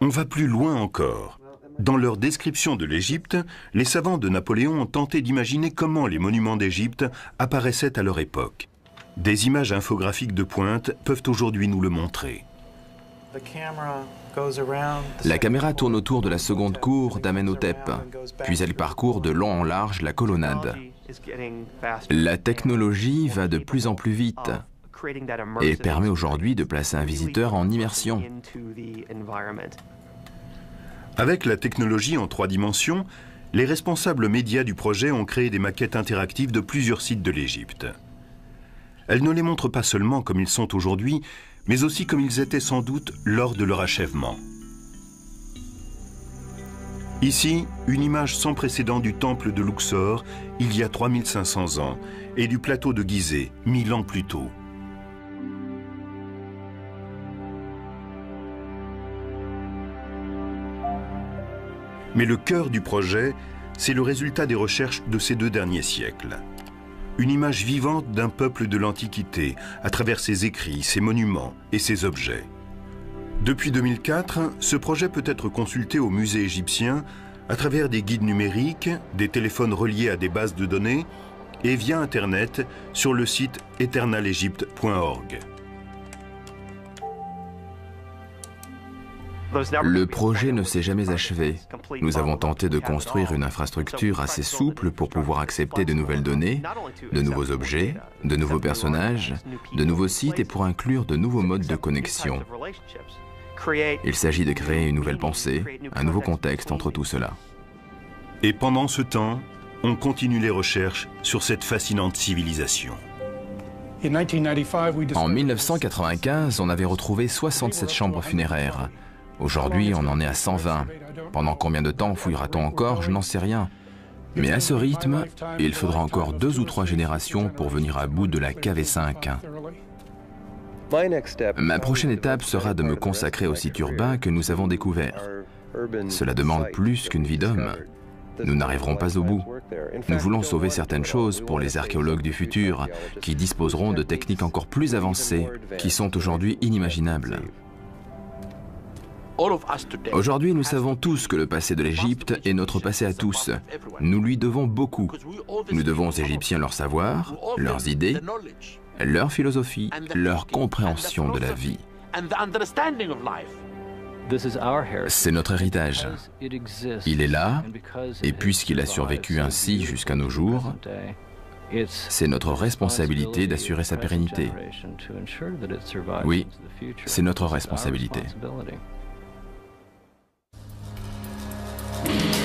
On va plus loin encore. Dans leur description de l'Égypte, les savants de Napoléon ont tenté d'imaginer comment les monuments d'Égypte apparaissaient à leur époque. Des images infographiques de pointe peuvent aujourd'hui nous le montrer. La caméra tourne autour de la seconde cour d'Amenhotep, puis elle parcourt de long en large la colonnade. La technologie va de plus en plus vite et permet aujourd'hui de placer un visiteur en immersion. Avec la technologie en trois dimensions, les responsables médias du projet ont créé des maquettes interactives de plusieurs sites de l'Égypte. Elles ne les montrent pas seulement comme ils sont aujourd'hui, mais aussi comme ils étaient sans doute lors de leur achèvement. Ici, une image sans précédent du temple de Luxor, il y a 3500 ans, et du plateau de Gizeh, mille ans plus tôt. Mais le cœur du projet, c'est le résultat des recherches de ces deux derniers siècles. Une image vivante d'un peuple de l'Antiquité, à travers ses écrits, ses monuments et ses objets. Depuis 2004, ce projet peut être consulté au musée égyptien à travers des guides numériques, des téléphones reliés à des bases de données et via Internet sur le site eternalegypte.org. Le projet ne s'est jamais achevé. Nous avons tenté de construire une infrastructure assez souple pour pouvoir accepter de nouvelles données, de nouveaux objets, de nouveaux personnages, de nouveaux sites et pour inclure de nouveaux modes de connexion. Il s'agit de créer une nouvelle pensée, un nouveau contexte entre tout cela. Et pendant ce temps, on continue les recherches sur cette fascinante civilisation. En 1995, on avait retrouvé 67 chambres funéraires. Aujourd'hui, on en est à 120. Pendant combien de temps fouillera-t-on encore? Je n'en sais rien. Mais à ce rythme, il faudra encore deux ou trois générations pour venir à bout de la KV5. Ma prochaine étape sera de me consacrer aux sites urbains que nous avons découverts. Cela demande plus qu'une vie d'homme. Nous n'arriverons pas au bout. Nous voulons sauver certaines choses pour les archéologues du futur, qui disposeront de techniques encore plus avancées, qui sont aujourd'hui inimaginables. Aujourd'hui, nous savons tous que le passé de l'Égypte est notre passé à tous. Nous lui devons beaucoup. Nous devons aux Égyptiens leur savoir, leurs idées, leur philosophie, leur compréhension de la vie. C'est notre héritage. Il est là, et puisqu'il a survécu ainsi jusqu'à nos jours, c'est notre responsabilité d'assurer sa pérennité. Oui, c'est notre responsabilité. Thank you.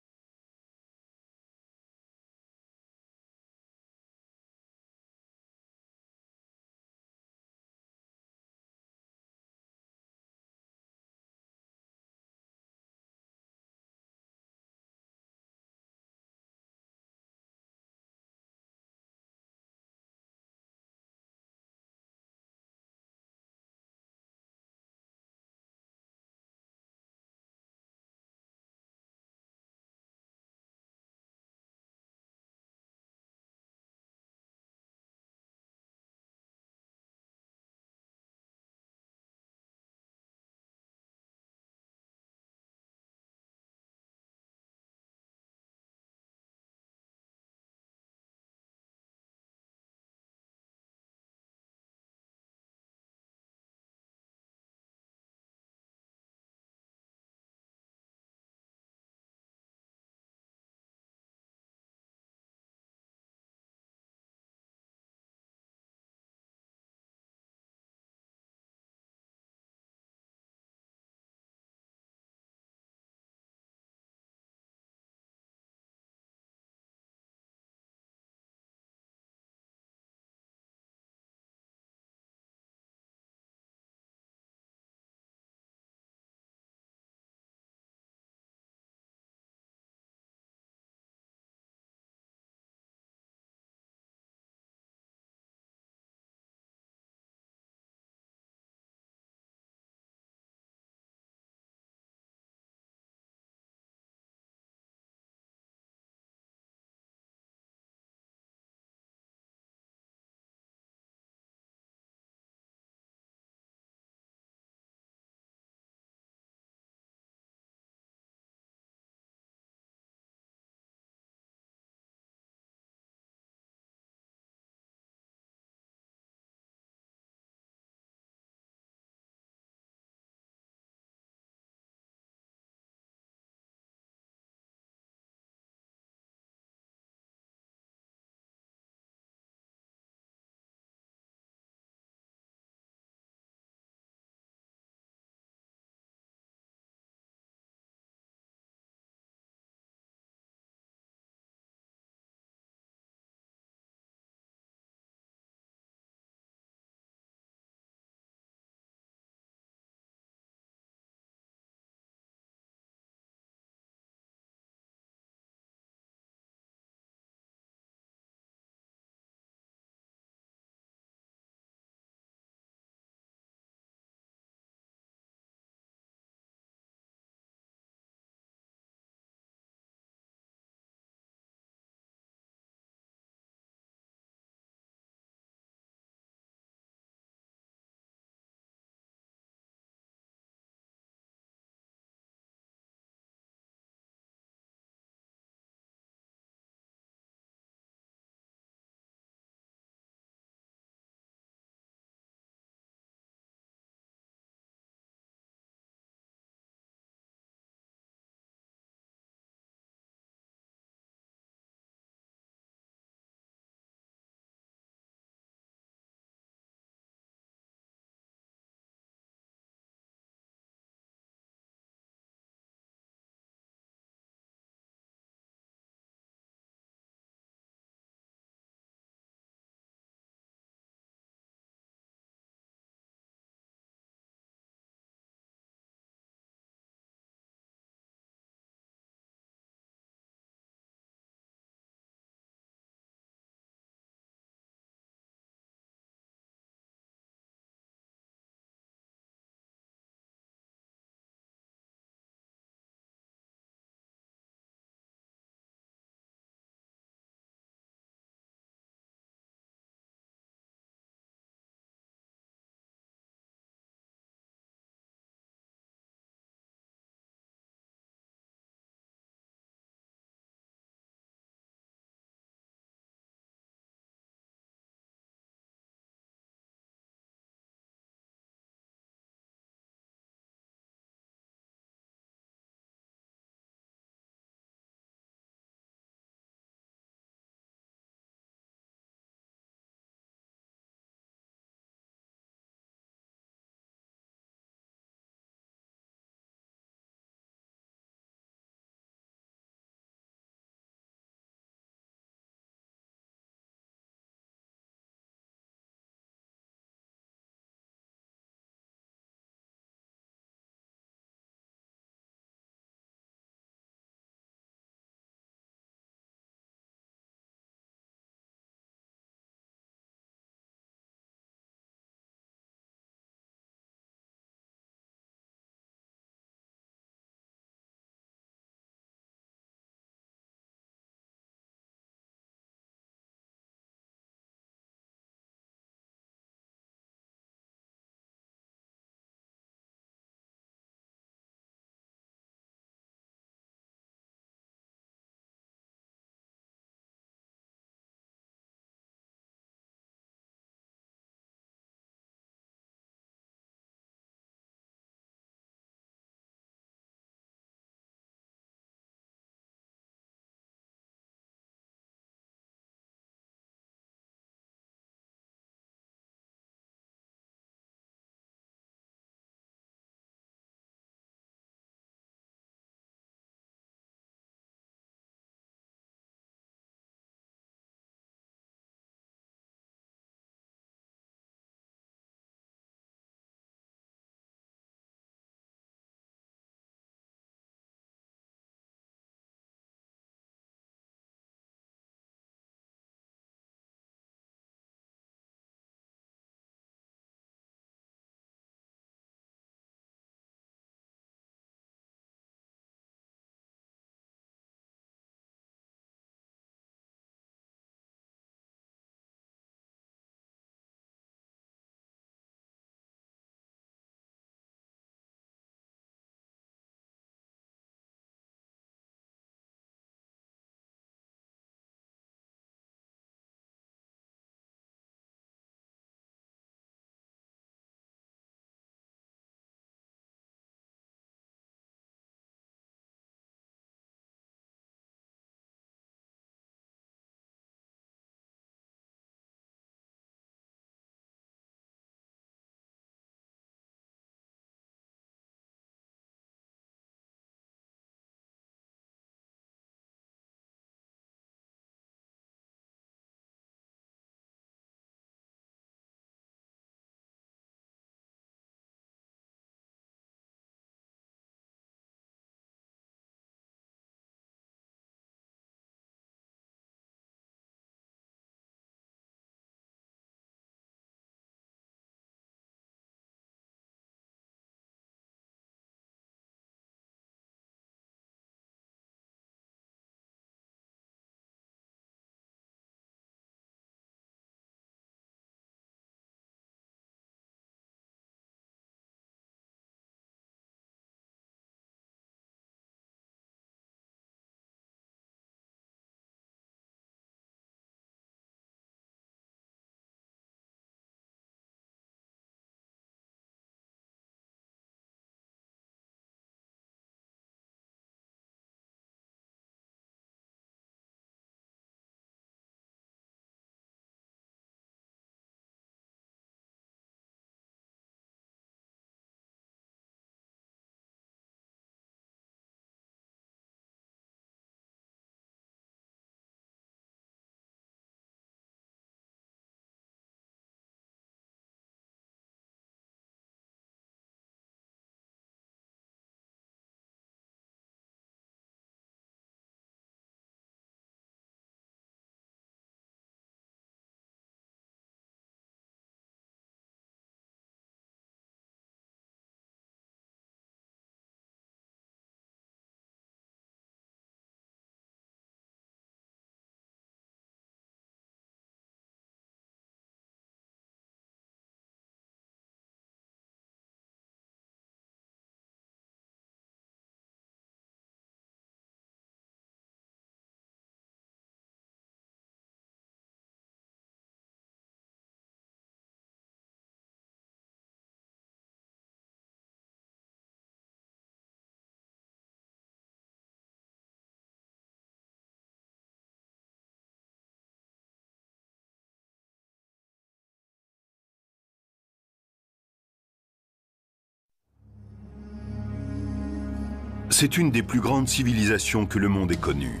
C'est une des plus grandes civilisations que le monde ait connues.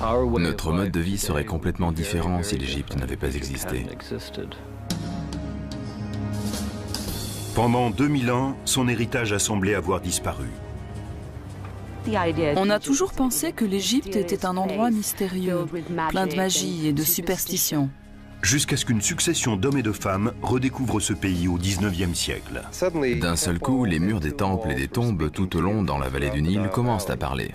Notre mode de vie serait complètement différent si l'Égypte n'avait pas existé. Pendant 2000 ans, son héritage a semblé avoir disparu. On a toujours pensé que l'Égypte était un endroit mystérieux, plein de magie et de superstitions. Jusqu'à ce qu'une succession d'hommes et de femmes redécouvre ce pays au 19e siècle. D'un seul coup, les murs des temples et des tombes tout au long dans la vallée du Nil commencent à parler.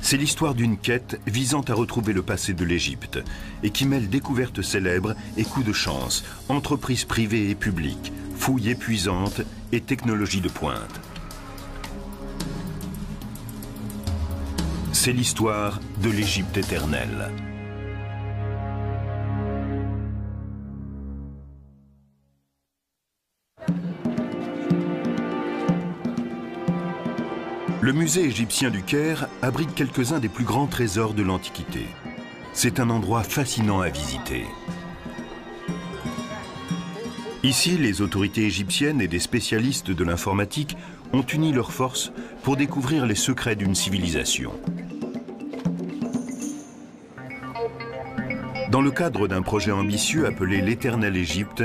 C'est l'histoire d'une quête visant à retrouver le passé de l'Égypte et qui mêle découvertes célèbres et coups de chance, entreprises privées et publiques, fouilles épuisantes et technologies de pointe. C'est l'histoire de l'Égypte éternelle. Le musée égyptien du Caire abrite quelques-uns des plus grands trésors de l'Antiquité. C'est un endroit fascinant à visiter. Ici, les autorités égyptiennes et des spécialistes de l'informatique ont uni leurs forces pour découvrir les secrets d'une civilisation. Dans le cadre d'un projet ambitieux appelé l'Éternel Égypte,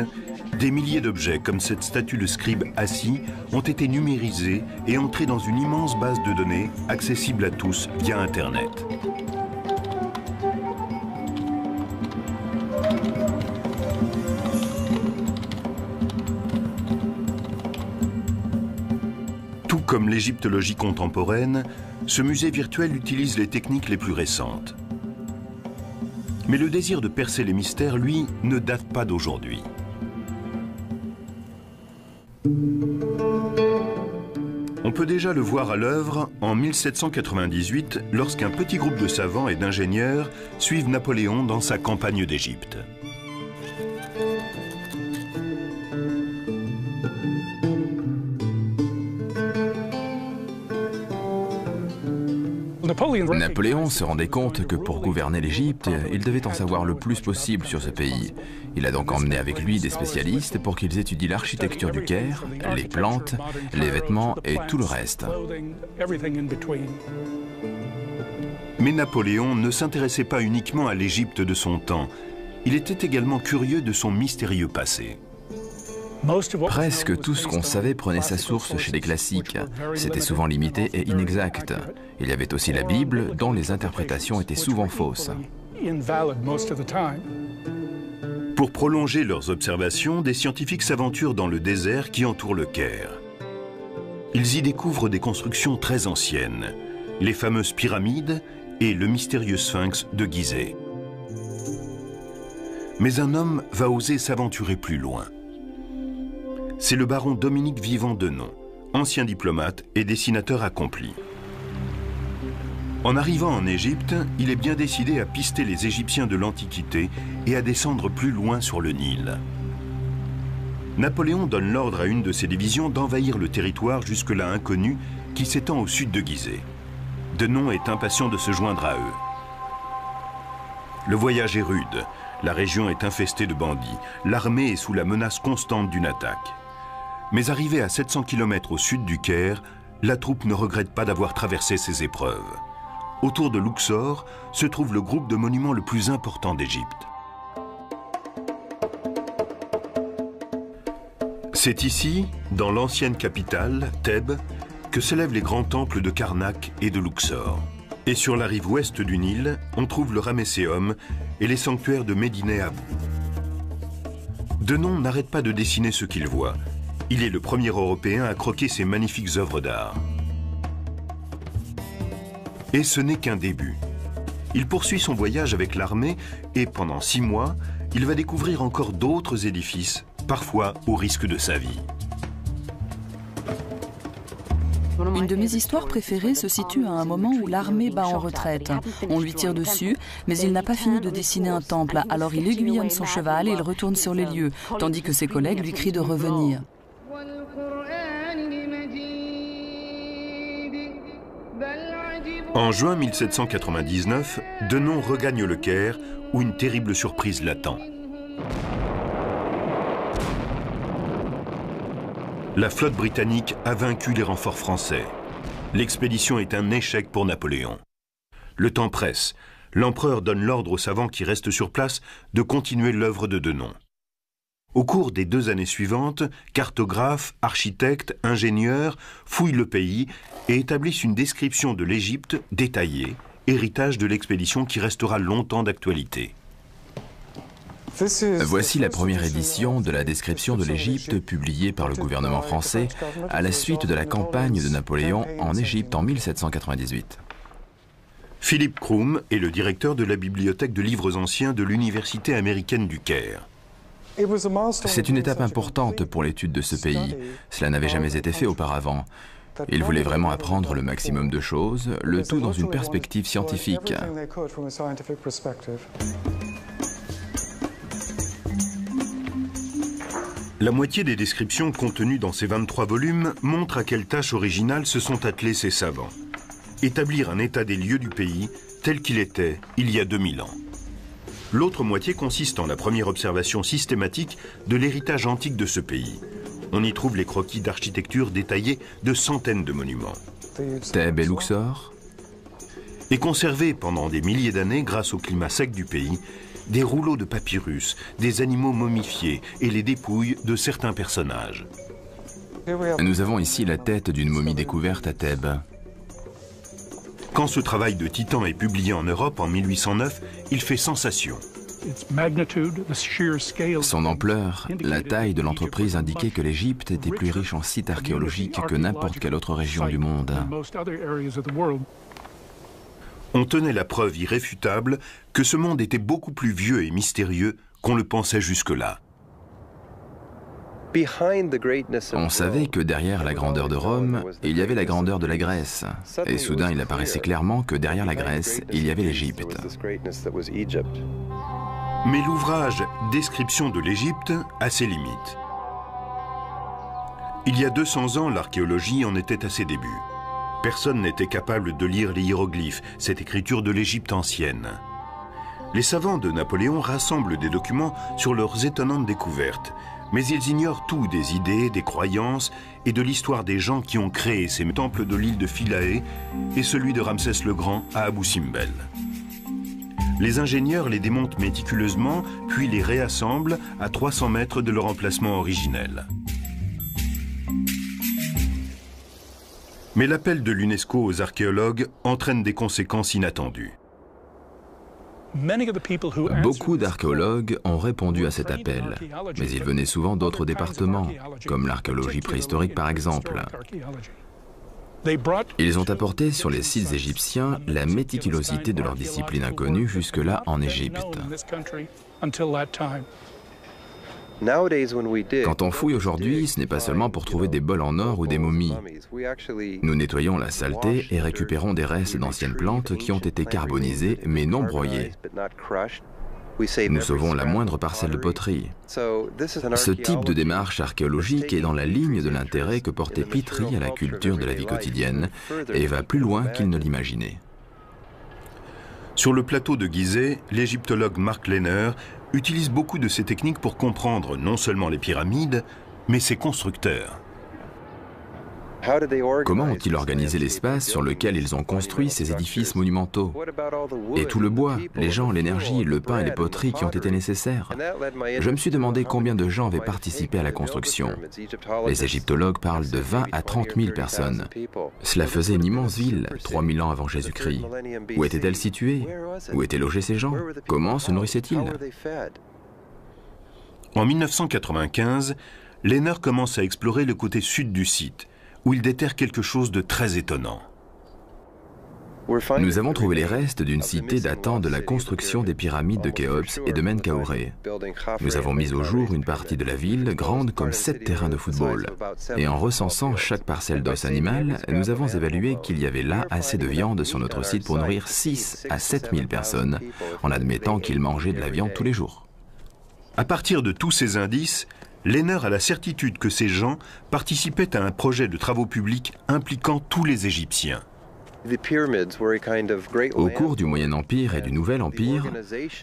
des milliers d'objets, comme cette statue de scribe assis, ont été numérisés et entrés dans une immense base de données accessible à tous via Internet. Tout comme l'égyptologie contemporaine, ce musée virtuel utilise les techniques les plus récentes. Mais le désir de percer les mystères, lui, ne date pas d'aujourd'hui. Peut déjà le voir à l'œuvre en 1798 lorsqu'un petit groupe de savants et d'ingénieurs suivent Napoléon dans sa campagne d'Égypte. Napoléon se rendait compte que pour gouverner l'Égypte, il devait en savoir le plus possible sur ce pays. Il a donc emmené avec lui des spécialistes pour qu'ils étudient l'architecture du Caire, les plantes, les vêtements et tout le reste. Mais Napoléon ne s'intéressait pas uniquement à l'Égypte de son temps. Il était également curieux de son mystérieux passé. Presque tout ce qu'on savait prenait sa source chez les classiques. C'était souvent limité et inexact. Il y avait aussi la Bible, dont les interprétations étaient souvent fausses. Pour prolonger leurs observations, des scientifiques s'aventurent dans le désert qui entoure le Caire. Ils y découvrent des constructions très anciennes, les fameuses pyramides et le mystérieux sphinx de Gizeh. Mais un homme va oser s'aventurer plus loin c'est le baron Dominique Vivant Denon, ancien diplomate et dessinateur accompli. En arrivant en Égypte, il est bien décidé à pister les Égyptiens de l'Antiquité et à descendre plus loin sur le Nil. Napoléon donne l'ordre à une de ses divisions d'envahir le territoire jusque-là inconnu qui s'étend au sud de Gizeh. Denon est impatient de se joindre à eux. Le voyage est rude, la région est infestée de bandits, l'armée est sous la menace constante d'une attaque. Mais arrivée à 700 km au sud du Caire, la troupe ne regrette pas d'avoir traversé ces épreuves. Autour de Luxor se trouve le groupe de monuments le plus important d'Égypte. C'est ici, dans l'ancienne capitale, Thèbes, que s'élèvent les grands temples de Karnak et de Luxor. Et sur la rive ouest du Nil, on trouve le Ramesséum et les sanctuaires de Médine et Abou. Denon n'arrête pas de dessiner ce qu'il voit, il est le premier Européen à croquer ces magnifiques œuvres d'art. Et ce n'est qu'un début. Il poursuit son voyage avec l'armée et pendant six mois, il va découvrir encore d'autres édifices, parfois au risque de sa vie. Une de mes histoires préférées se situe à un moment où l'armée bat en retraite. On lui tire dessus, mais il n'a pas fini de dessiner un temple, alors il aiguillonne son cheval et il retourne sur les lieux, tandis que ses collègues lui crient de revenir. En juin 1799, Denon regagne le Caire où une terrible surprise l'attend. La flotte britannique a vaincu les renforts français. L'expédition est un échec pour Napoléon. Le temps presse. L'empereur donne l'ordre aux savants qui restent sur place de continuer l'œuvre de Denon. Au cours des deux années suivantes, cartographes, architectes, ingénieurs fouillent le pays et établissent une description de l'Égypte détaillée, héritage de l'expédition qui restera longtemps d'actualité. Voici la première édition de la description de l'Égypte publiée par le gouvernement français à la suite de la campagne de Napoléon en Égypte en 1798. Philippe Krum est le directeur de la bibliothèque de livres anciens de l'Université américaine du Caire. C'est une étape importante pour l'étude de ce pays. Cela n'avait jamais été fait auparavant. Il voulait vraiment apprendre le maximum de choses, le tout dans une perspective scientifique. La moitié des descriptions contenues dans ces 23 volumes montrent à quelle tâche originale se sont attelés ces savants. Établir un état des lieux du pays tel qu'il était il y a 2000 ans. L'autre moitié consiste en la première observation systématique de l'héritage antique de ce pays. On y trouve les croquis d'architecture détaillés de centaines de monuments. Thèbes et Luxor Et conservés pendant des milliers d'années grâce au climat sec du pays, des rouleaux de papyrus, des animaux momifiés et les dépouilles de certains personnages. Nous avons ici la tête d'une momie découverte à Thèbes. Quand ce travail de titan est publié en Europe en 1809, il fait sensation. Son ampleur, la taille de l'entreprise indiquait que l'Égypte était plus riche en sites archéologiques que n'importe quelle autre région du monde. On tenait la preuve irréfutable que ce monde était beaucoup plus vieux et mystérieux qu'on le pensait jusque-là. On savait que derrière la grandeur de Rome, il y avait la grandeur de la Grèce. Et soudain, il apparaissait clairement que derrière la Grèce, il y avait l'Égypte. Mais l'ouvrage Description de l'Égypte a ses limites. Il y a 200 ans, l'archéologie en était à ses débuts. Personne n'était capable de lire les hiéroglyphes, cette écriture de l'Égypte ancienne. Les savants de Napoléon rassemblent des documents sur leurs étonnantes découvertes, mais ils ignorent tout des idées, des croyances et de l'histoire des gens qui ont créé ces temples de l'île de Philae et celui de Ramsès le Grand à Abu Simbel. Les ingénieurs les démontent méticuleusement, puis les réassemblent à 300 mètres de leur emplacement originel. Mais l'appel de l'UNESCO aux archéologues entraîne des conséquences inattendues. Beaucoup d'archéologues ont répondu à cet appel, mais ils venaient souvent d'autres départements, comme l'archéologie préhistorique par exemple. Ils ont apporté sur les sites égyptiens la méticulosité de leur discipline inconnue jusque-là en Égypte. Quand on fouille aujourd'hui, ce n'est pas seulement pour trouver des bols en or ou des momies. Nous nettoyons la saleté et récupérons des restes d'anciennes plantes qui ont été carbonisées mais non broyées. Nous sauvons la moindre parcelle de poterie. Ce type de démarche archéologique est dans la ligne de l'intérêt que portait Pitry à la culture de la vie quotidienne et va plus loin qu'il ne l'imaginait. Sur le plateau de Gizeh, l'égyptologue Mark Lehner utilise beaucoup de ces techniques pour comprendre non seulement les pyramides, mais ses constructeurs. Comment ont-ils organisé l'espace sur lequel ils ont construit ces édifices monumentaux? Et tout le bois, les gens, l'énergie, le pain et les poteries qui ont été nécessaires. Je me suis demandé combien de gens avaient participé à la construction. Les égyptologues parlent de 20 à 30 000 personnes. Cela faisait une immense ville, 3000 ans avant Jésus-Christ. Où était-elle située Où étaient logés ces gens? Comment se nourrissaient-ils? En 1995, Lehner commence à explorer le côté sud du site où il déterre quelque chose de très étonnant. Nous avons trouvé les restes d'une cité datant de la construction des pyramides de Khéops et de Menkaure. Nous avons mis au jour une partie de la ville grande comme sept terrains de football. Et en recensant chaque parcelle d'os animal, nous avons évalué qu'il y avait là assez de viande sur notre site pour nourrir 6 à 7 000 personnes, en admettant qu'ils mangeaient de la viande tous les jours. À partir de tous ces indices, Lehner a la certitude que ces gens participaient à un projet de travaux publics impliquant tous les Égyptiens. Au cours du Moyen Empire et du Nouvel Empire,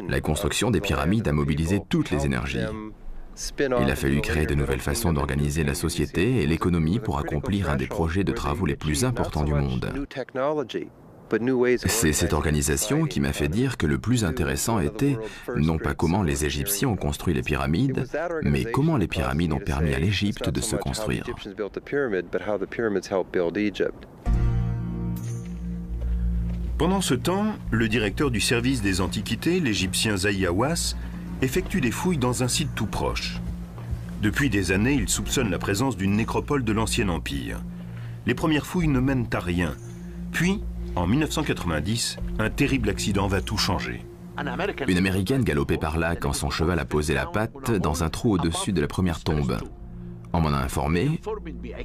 la construction des pyramides a mobilisé toutes les énergies. Il a fallu créer de nouvelles façons d'organiser la société et l'économie pour accomplir un des projets de travaux les plus importants du monde. C'est cette organisation qui m'a fait dire que le plus intéressant était non pas comment les Égyptiens ont construit les pyramides, mais comment les pyramides ont permis à l'Égypte de se construire. Pendant ce temps, le directeur du service des antiquités, l'Égyptien Zahi Hawass, effectue des fouilles dans un site tout proche. Depuis des années, il soupçonne la présence d'une nécropole de l'Ancien Empire. Les premières fouilles ne mènent à rien. Puis, en 1990, un terrible accident va tout changer. Une Américaine galopait par là quand son cheval a posé la patte dans un trou au-dessus de la première tombe. On m'en a informé,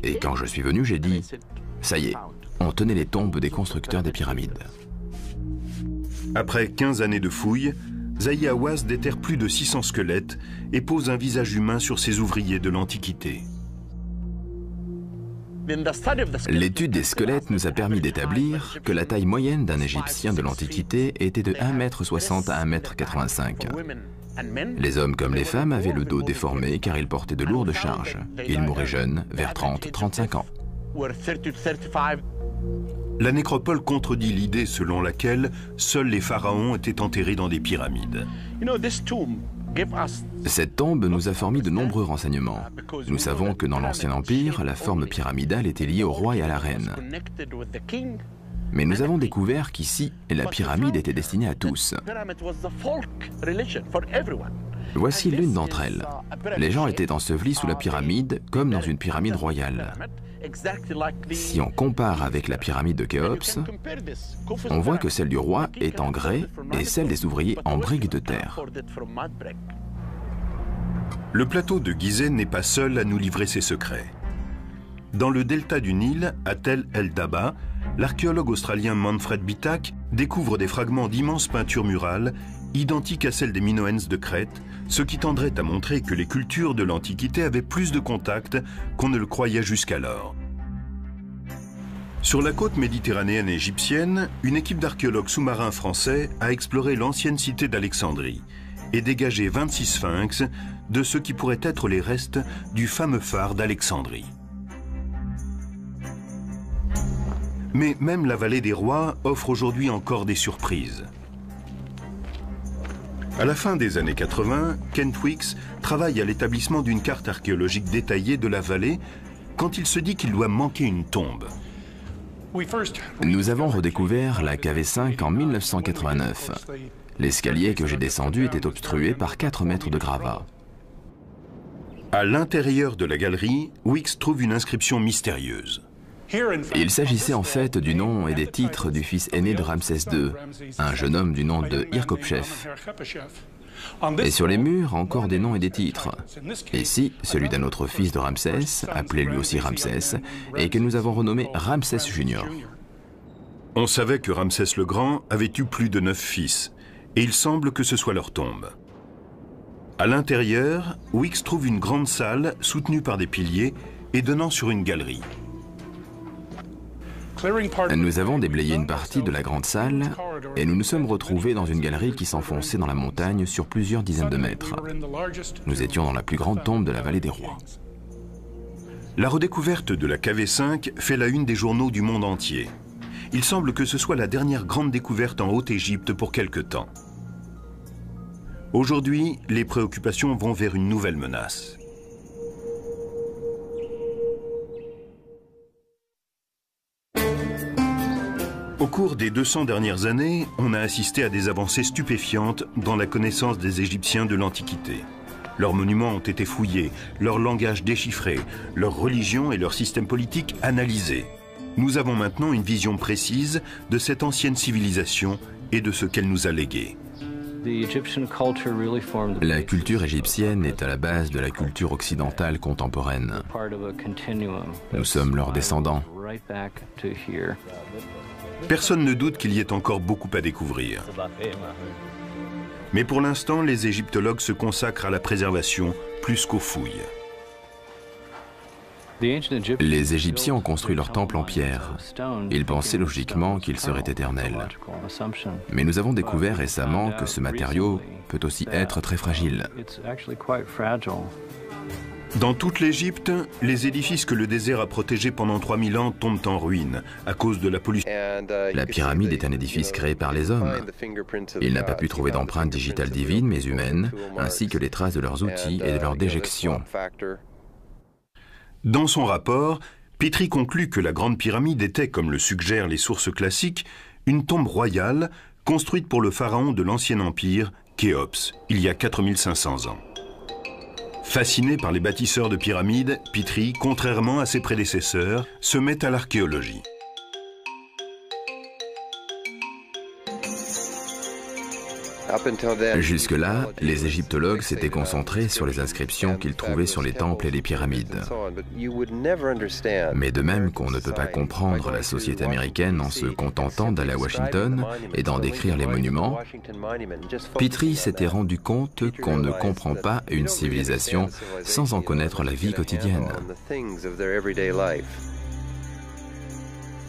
et quand je suis venu, j'ai dit « ça y est, on tenait les tombes des constructeurs des pyramides ». Après 15 années de fouilles, Zahi Hawass déterre plus de 600 squelettes et pose un visage humain sur ses ouvriers de l'Antiquité. L'étude des squelettes nous a permis d'établir que la taille moyenne d'un Égyptien de l'Antiquité était de 1m60 à 1m85. Les hommes comme les femmes avaient le dos déformé car ils portaient de lourdes charges. Ils mouraient jeunes, vers 30-35 ans. La nécropole contredit l'idée selon laquelle seuls les pharaons étaient enterrés dans des pyramides. Cette tombe nous a fourni de nombreux renseignements. Nous savons que dans l'Ancien Empire, la forme pyramidale était liée au roi et à la reine. Mais nous avons découvert qu'ici, la pyramide était destinée à tous. Voici l'une d'entre elles. Les gens étaient ensevelis sous la pyramide comme dans une pyramide royale. Si on compare avec la pyramide de Khéops, on voit que celle du roi est en grès et celle des ouvriers en briques de terre. Le plateau de Gizeh n'est pas seul à nous livrer ses secrets. Dans le delta du Nil, à Tel el-Daba, l'archéologue australien Manfred Bitak découvre des fragments d'immenses peintures murales identiques à celles des Minoens de Crète, ce qui tendrait à montrer que les cultures de l'Antiquité avaient plus de contact qu'on ne le croyait jusqu'alors. Sur la côte méditerranéenne égyptienne, une équipe d'archéologues sous-marins français a exploré l'ancienne cité d'Alexandrie et dégagé 26 sphinx de ce qui pourrait être les restes du fameux phare d'Alexandrie. Mais même la vallée des rois offre aujourd'hui encore des surprises. À la fin des années 80, Kent Wicks travaille à l'établissement d'une carte archéologique détaillée de la vallée quand il se dit qu'il doit manquer une tombe. Nous avons redécouvert la KV5 en 1989. L'escalier que j'ai descendu était obstrué par 4 mètres de gravats. À l'intérieur de la galerie, Wicks trouve une inscription mystérieuse. Il s'agissait en fait du nom et des titres du fils aîné de Ramsès II, un jeune homme du nom de Hirkopchef. Et sur les murs, encore des noms et des titres. Ici, celui d'un autre fils de Ramsès, appelé lui aussi Ramsès, et que nous avons renommé Ramsès Junior. On savait que Ramsès le Grand avait eu plus de neuf fils, et il semble que ce soit leur tombe. À l'intérieur, Wicks trouve une grande salle soutenue par des piliers et donnant sur une galerie. Nous avons déblayé une partie de la grande salle et nous nous sommes retrouvés dans une galerie qui s'enfonçait dans la montagne sur plusieurs dizaines de mètres. Nous étions dans la plus grande tombe de la vallée des rois. La redécouverte de la KV5 fait la une des journaux du monde entier. Il semble que ce soit la dernière grande découverte en Haute-Égypte pour quelque temps. Aujourd'hui, les préoccupations vont vers une nouvelle menace. Au cours des 200 dernières années, on a assisté à des avancées stupéfiantes dans la connaissance des Égyptiens de l'Antiquité. Leurs monuments ont été fouillés, leur langage déchiffré, leur religion et leur système politique analysés. Nous avons maintenant une vision précise de cette ancienne civilisation et de ce qu'elle nous a légué. La culture égyptienne est à la base de la culture occidentale contemporaine. Nous sommes leurs descendants. Personne ne doute qu'il y ait encore beaucoup à découvrir. Mais pour l'instant, les égyptologues se consacrent à la préservation plus qu'aux fouilles. Les Égyptiens ont construit leur temple en pierre. Ils pensaient logiquement qu'il serait éternel. Mais nous avons découvert récemment que ce matériau peut aussi être très fragile. Dans toute l'Égypte, les édifices que le désert a protégés pendant 3000 ans tombent en ruine à cause de la pollution. La pyramide est un édifice créé par les hommes. Il n'a pas pu trouver d'empreintes digitales divines mais humaines, ainsi que les traces de leurs outils et de leurs déjections. Dans son rapport, Petrie conclut que la Grande Pyramide était, comme le suggèrent les sources classiques, une tombe royale construite pour le pharaon de l'Ancien Empire, Khéops, il y a 4500 ans. Fasciné par les bâtisseurs de pyramides, Petrie, contrairement à ses prédécesseurs, se met à l'archéologie. Jusque-là, les égyptologues s'étaient concentrés sur les inscriptions qu'ils trouvaient sur les temples et les pyramides. Mais de même qu'on ne peut pas comprendre la société américaine en se contentant d'aller à Washington et d'en décrire les monuments, Petrie s'était rendu compte qu'on ne comprend pas une civilisation sans en connaître la vie quotidienne.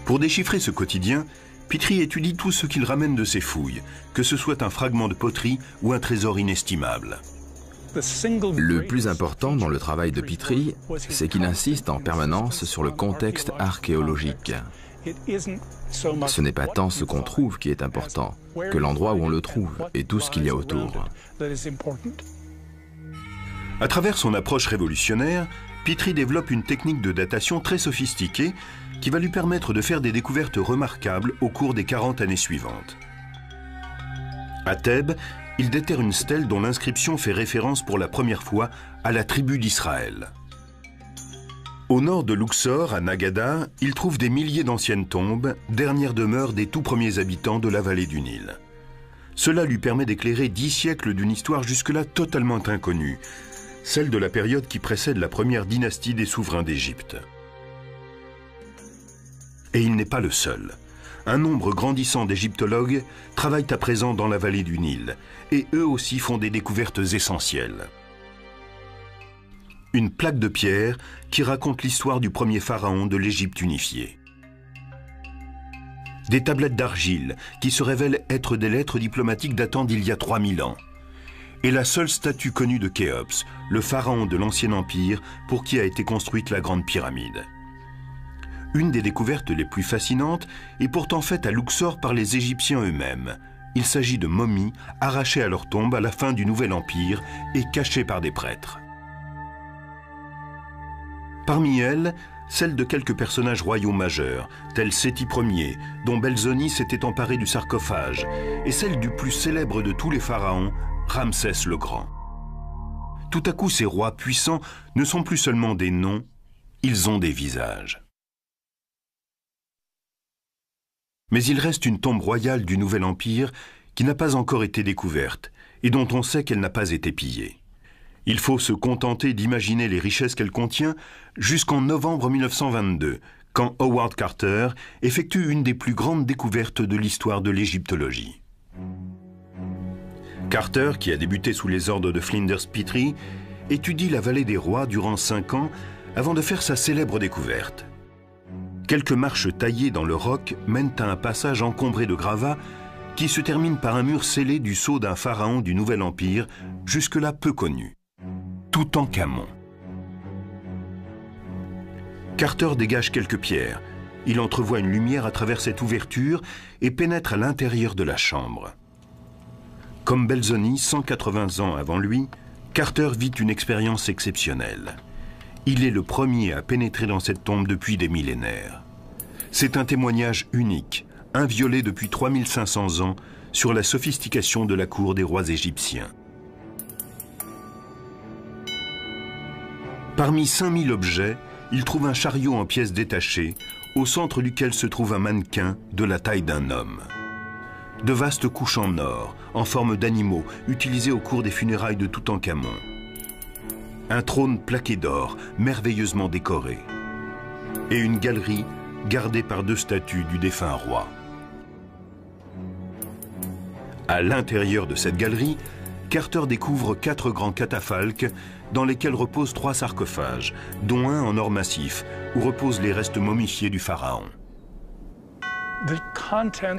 Pour déchiffrer ce quotidien, Petrie étudie tout ce qu'il ramène de ses fouilles, que ce soit un fragment de poterie ou un trésor inestimable. Le plus important dans le travail de Petrie, c'est qu'il insiste en permanence sur le contexte archéologique. Ce n'est pas tant ce qu'on trouve qui est important, que l'endroit où on le trouve et tout ce qu'il y a autour. À travers son approche révolutionnaire, Petrie développe une technique de datation très sophistiquée qui va lui permettre de faire des découvertes remarquables au cours des 40 années suivantes. À Thèbes, il déterre une stèle dont l'inscription fait référence pour la première fois à la tribu d'Israël. Au nord de Luxor, à Nagada, il trouve des milliers d'anciennes tombes, dernières demeures des tout premiers habitants de la vallée du Nil. Cela lui permet d'éclairer dix siècles d'une histoire jusque-là totalement inconnue, celle de la période qui précède la première dynastie des souverains d'Égypte. Et il n'est pas le seul. Un nombre grandissant d'égyptologues travaillent à présent dans la vallée du Nil, et eux aussi font des découvertes essentielles. Une plaque de pierre qui raconte l'histoire du premier pharaon de l'Égypte unifiée. Des tablettes d'argile qui se révèlent être des lettres diplomatiques datant d'il y a 3000 ans. Et la seule statue connue de Khéops, le pharaon de l'Ancien Empire pour qui a été construite la Grande Pyramide. Une des découvertes les plus fascinantes est pourtant faite à Luxor par les Égyptiens eux-mêmes. Il s'agit de momies arrachées à leur tombe à la fin du Nouvel Empire et cachées par des prêtres. Parmi elles, celle de quelques personnages royaux majeurs, tels Séti Ier, dont Belzoni s'était emparé du sarcophage, et celle du plus célèbre de tous les pharaons, Ramsès le Grand. Tout à coup, ces rois puissants ne sont plus seulement des noms, ils ont des visages. Mais il reste une tombe royale du Nouvel Empire qui n'a pas encore été découverte et dont on sait qu'elle n'a pas été pillée. Il faut se contenter d'imaginer les richesses qu'elle contient jusqu'en novembre 1922, quand Howard Carter effectue une des plus grandes découvertes de l'histoire de l'égyptologie. Carter, qui a débuté sous les ordres de Flinders Petrie, étudie la vallée des rois durant cinq ans avant de faire sa célèbre découverte. Quelques marches taillées dans le roc mènent à un passage encombré de gravats qui se termine par un mur scellé du sceau d'un pharaon du Nouvel Empire, jusque-là peu connu. Tout en Camon. Carter dégage quelques pierres. Il entrevoit une lumière à travers cette ouverture et pénètre à l'intérieur de la chambre. Comme Belzoni, 180 ans avant lui, Carter vit une expérience exceptionnelle. Il est le premier à pénétrer dans cette tombe depuis des millénaires. C'est un témoignage unique, inviolé depuis 3500 ans, sur la sophistication de la cour des rois égyptiens. Parmi 5000 objets, il trouve un chariot en pièces détachées, au centre duquel se trouve un mannequin de la taille d'un homme. De vastes couches en or, en forme d'animaux, utilisées au cours des funérailles de Toutankhamon un trône plaqué d'or, merveilleusement décoré, et une galerie gardée par deux statues du défunt roi. À l'intérieur de cette galerie, Carter découvre quatre grands catafalques dans lesquels reposent trois sarcophages, dont un en or massif, où reposent les restes momifiés du pharaon.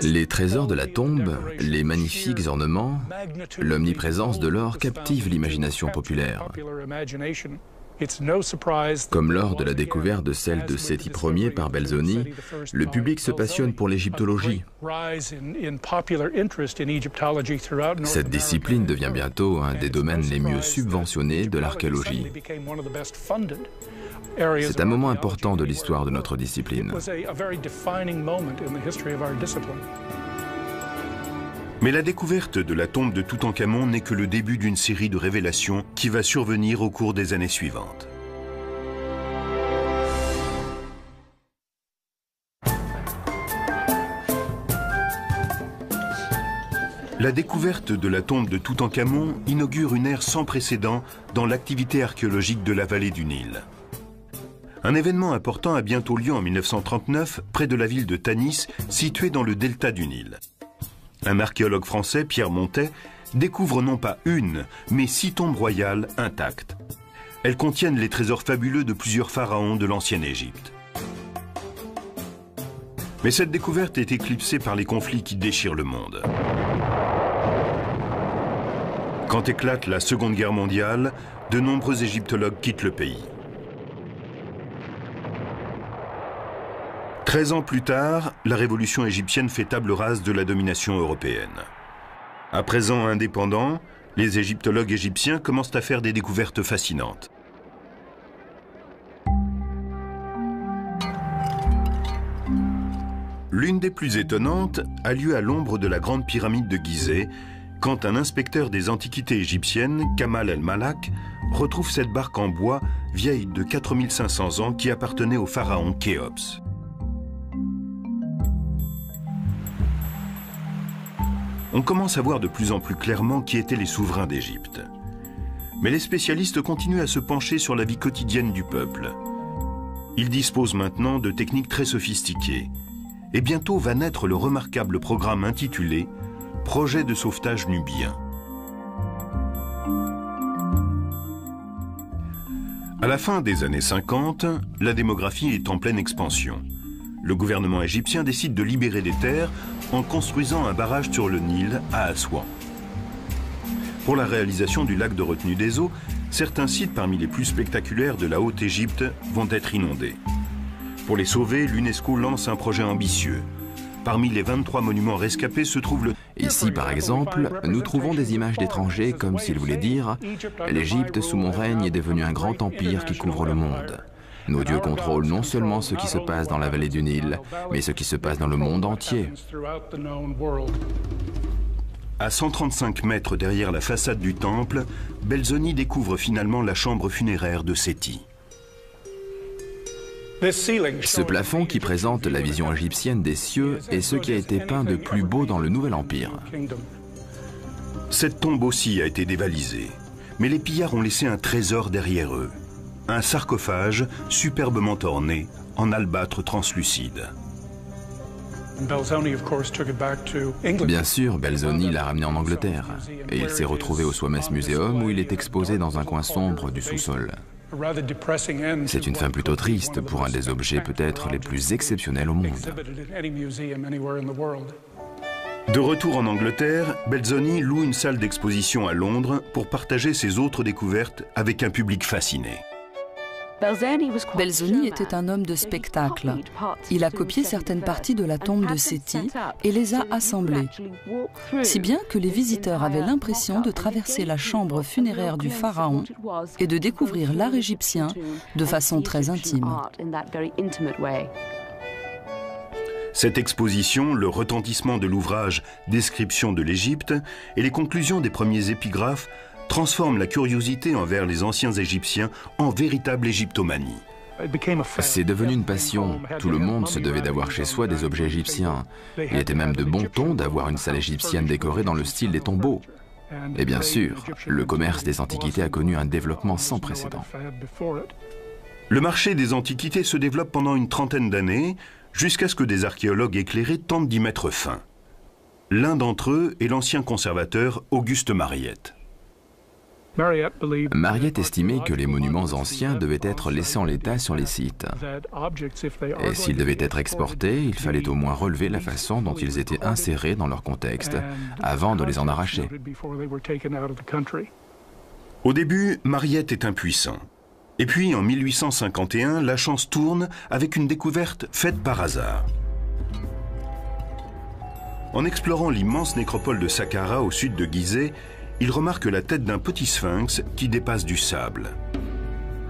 Les trésors de la tombe, les magnifiques ornements, l'omniprésence de l'or captivent l'imagination populaire. Comme lors de la découverte de celle de Séti Ier par Belzoni, le public se passionne pour l'égyptologie. Cette discipline devient bientôt un des domaines les mieux subventionnés de l'archéologie. C'est un moment important de l'histoire de notre discipline. Mais la découverte de la tombe de Toutankhamon n'est que le début d'une série de révélations qui va survenir au cours des années suivantes. La découverte de la tombe de Toutankhamon inaugure une ère sans précédent dans l'activité archéologique de la vallée du Nil. Un événement important a bientôt lieu en 1939 près de la ville de Tanis, située dans le delta du Nil. Un archéologue français, Pierre Montet, découvre non pas une, mais six tombes royales intactes. Elles contiennent les trésors fabuleux de plusieurs pharaons de l'ancienne Égypte. Mais cette découverte est éclipsée par les conflits qui déchirent le monde. Quand éclate la Seconde Guerre mondiale, de nombreux égyptologues quittent le pays. Treize ans plus tard, la révolution égyptienne fait table rase de la domination européenne. À présent indépendants, les égyptologues égyptiens commencent à faire des découvertes fascinantes. L'une des plus étonnantes a lieu à l'ombre de la grande pyramide de Gizeh, quand un inspecteur des antiquités égyptiennes, Kamal el-Malak, retrouve cette barque en bois vieille de 4500 ans qui appartenait au pharaon Khéops. On commence à voir de plus en plus clairement qui étaient les souverains d'Égypte. Mais les spécialistes continuent à se pencher sur la vie quotidienne du peuple. Ils disposent maintenant de techniques très sophistiquées. Et bientôt va naître le remarquable programme intitulé Projet de sauvetage nubien. À la fin des années 50, la démographie est en pleine expansion. Le gouvernement égyptien décide de libérer des terres en construisant un barrage sur le Nil à Assouan. Pour la réalisation du lac de retenue des eaux, certains sites parmi les plus spectaculaires de la Haute-Égypte vont être inondés. Pour les sauver, l'UNESCO lance un projet ambitieux. Parmi les 23 monuments rescapés se trouve le... Ici, par exemple, nous trouvons des images d'étrangers comme s'ils voulaient dire « L'Égypte, sous mon règne, est devenue un grand empire qui couvre le monde ». Nos dieux contrôlent non seulement ce qui se passe dans la vallée du Nil, mais ce qui se passe dans le monde entier. À 135 mètres derrière la façade du temple, Belzoni découvre finalement la chambre funéraire de Séti. Ce plafond qui présente la vision égyptienne des cieux est ce qui a été peint de plus beau dans le Nouvel Empire. Cette tombe aussi a été dévalisée, mais les pillards ont laissé un trésor derrière eux un sarcophage superbement orné en albâtre translucide. Bien sûr, Belzoni l'a ramené en Angleterre et il s'est retrouvé au Swames Museum où il est exposé dans un coin sombre du sous-sol. C'est une fin plutôt triste pour un des objets peut-être les plus exceptionnels au monde. De retour en Angleterre, Belzoni loue une salle d'exposition à Londres pour partager ses autres découvertes avec un public fasciné. Belzoni était un homme de spectacle. Il a copié certaines parties de la tombe de Séti et les a assemblées. Si bien que les visiteurs avaient l'impression de traverser la chambre funéraire du pharaon et de découvrir l'art égyptien de façon très intime. Cette exposition, le retentissement de l'ouvrage Description de l'Égypte et les conclusions des premiers épigraphes transforme la curiosité envers les anciens Égyptiens en véritable égyptomanie. C'est devenu une passion. Tout le monde se devait d'avoir chez soi des objets égyptiens. Il était même de bon ton d'avoir une salle égyptienne décorée dans le style des tombeaux. Et bien sûr, le commerce des antiquités a connu un développement sans précédent. Le marché des antiquités se développe pendant une trentaine d'années, jusqu'à ce que des archéologues éclairés tentent d'y mettre fin. L'un d'entre eux est l'ancien conservateur Auguste Mariette. Mariette estimait que les monuments anciens devaient être laissés en l'état sur les sites. Et s'ils devaient être exportés, il fallait au moins relever la façon dont ils étaient insérés dans leur contexte avant de les en arracher. Au début, Mariette est impuissant. Et puis, en 1851, la chance tourne avec une découverte faite par hasard. En explorant l'immense nécropole de Saqqara au sud de Gizeh, il remarque la tête d'un petit sphinx qui dépasse du sable.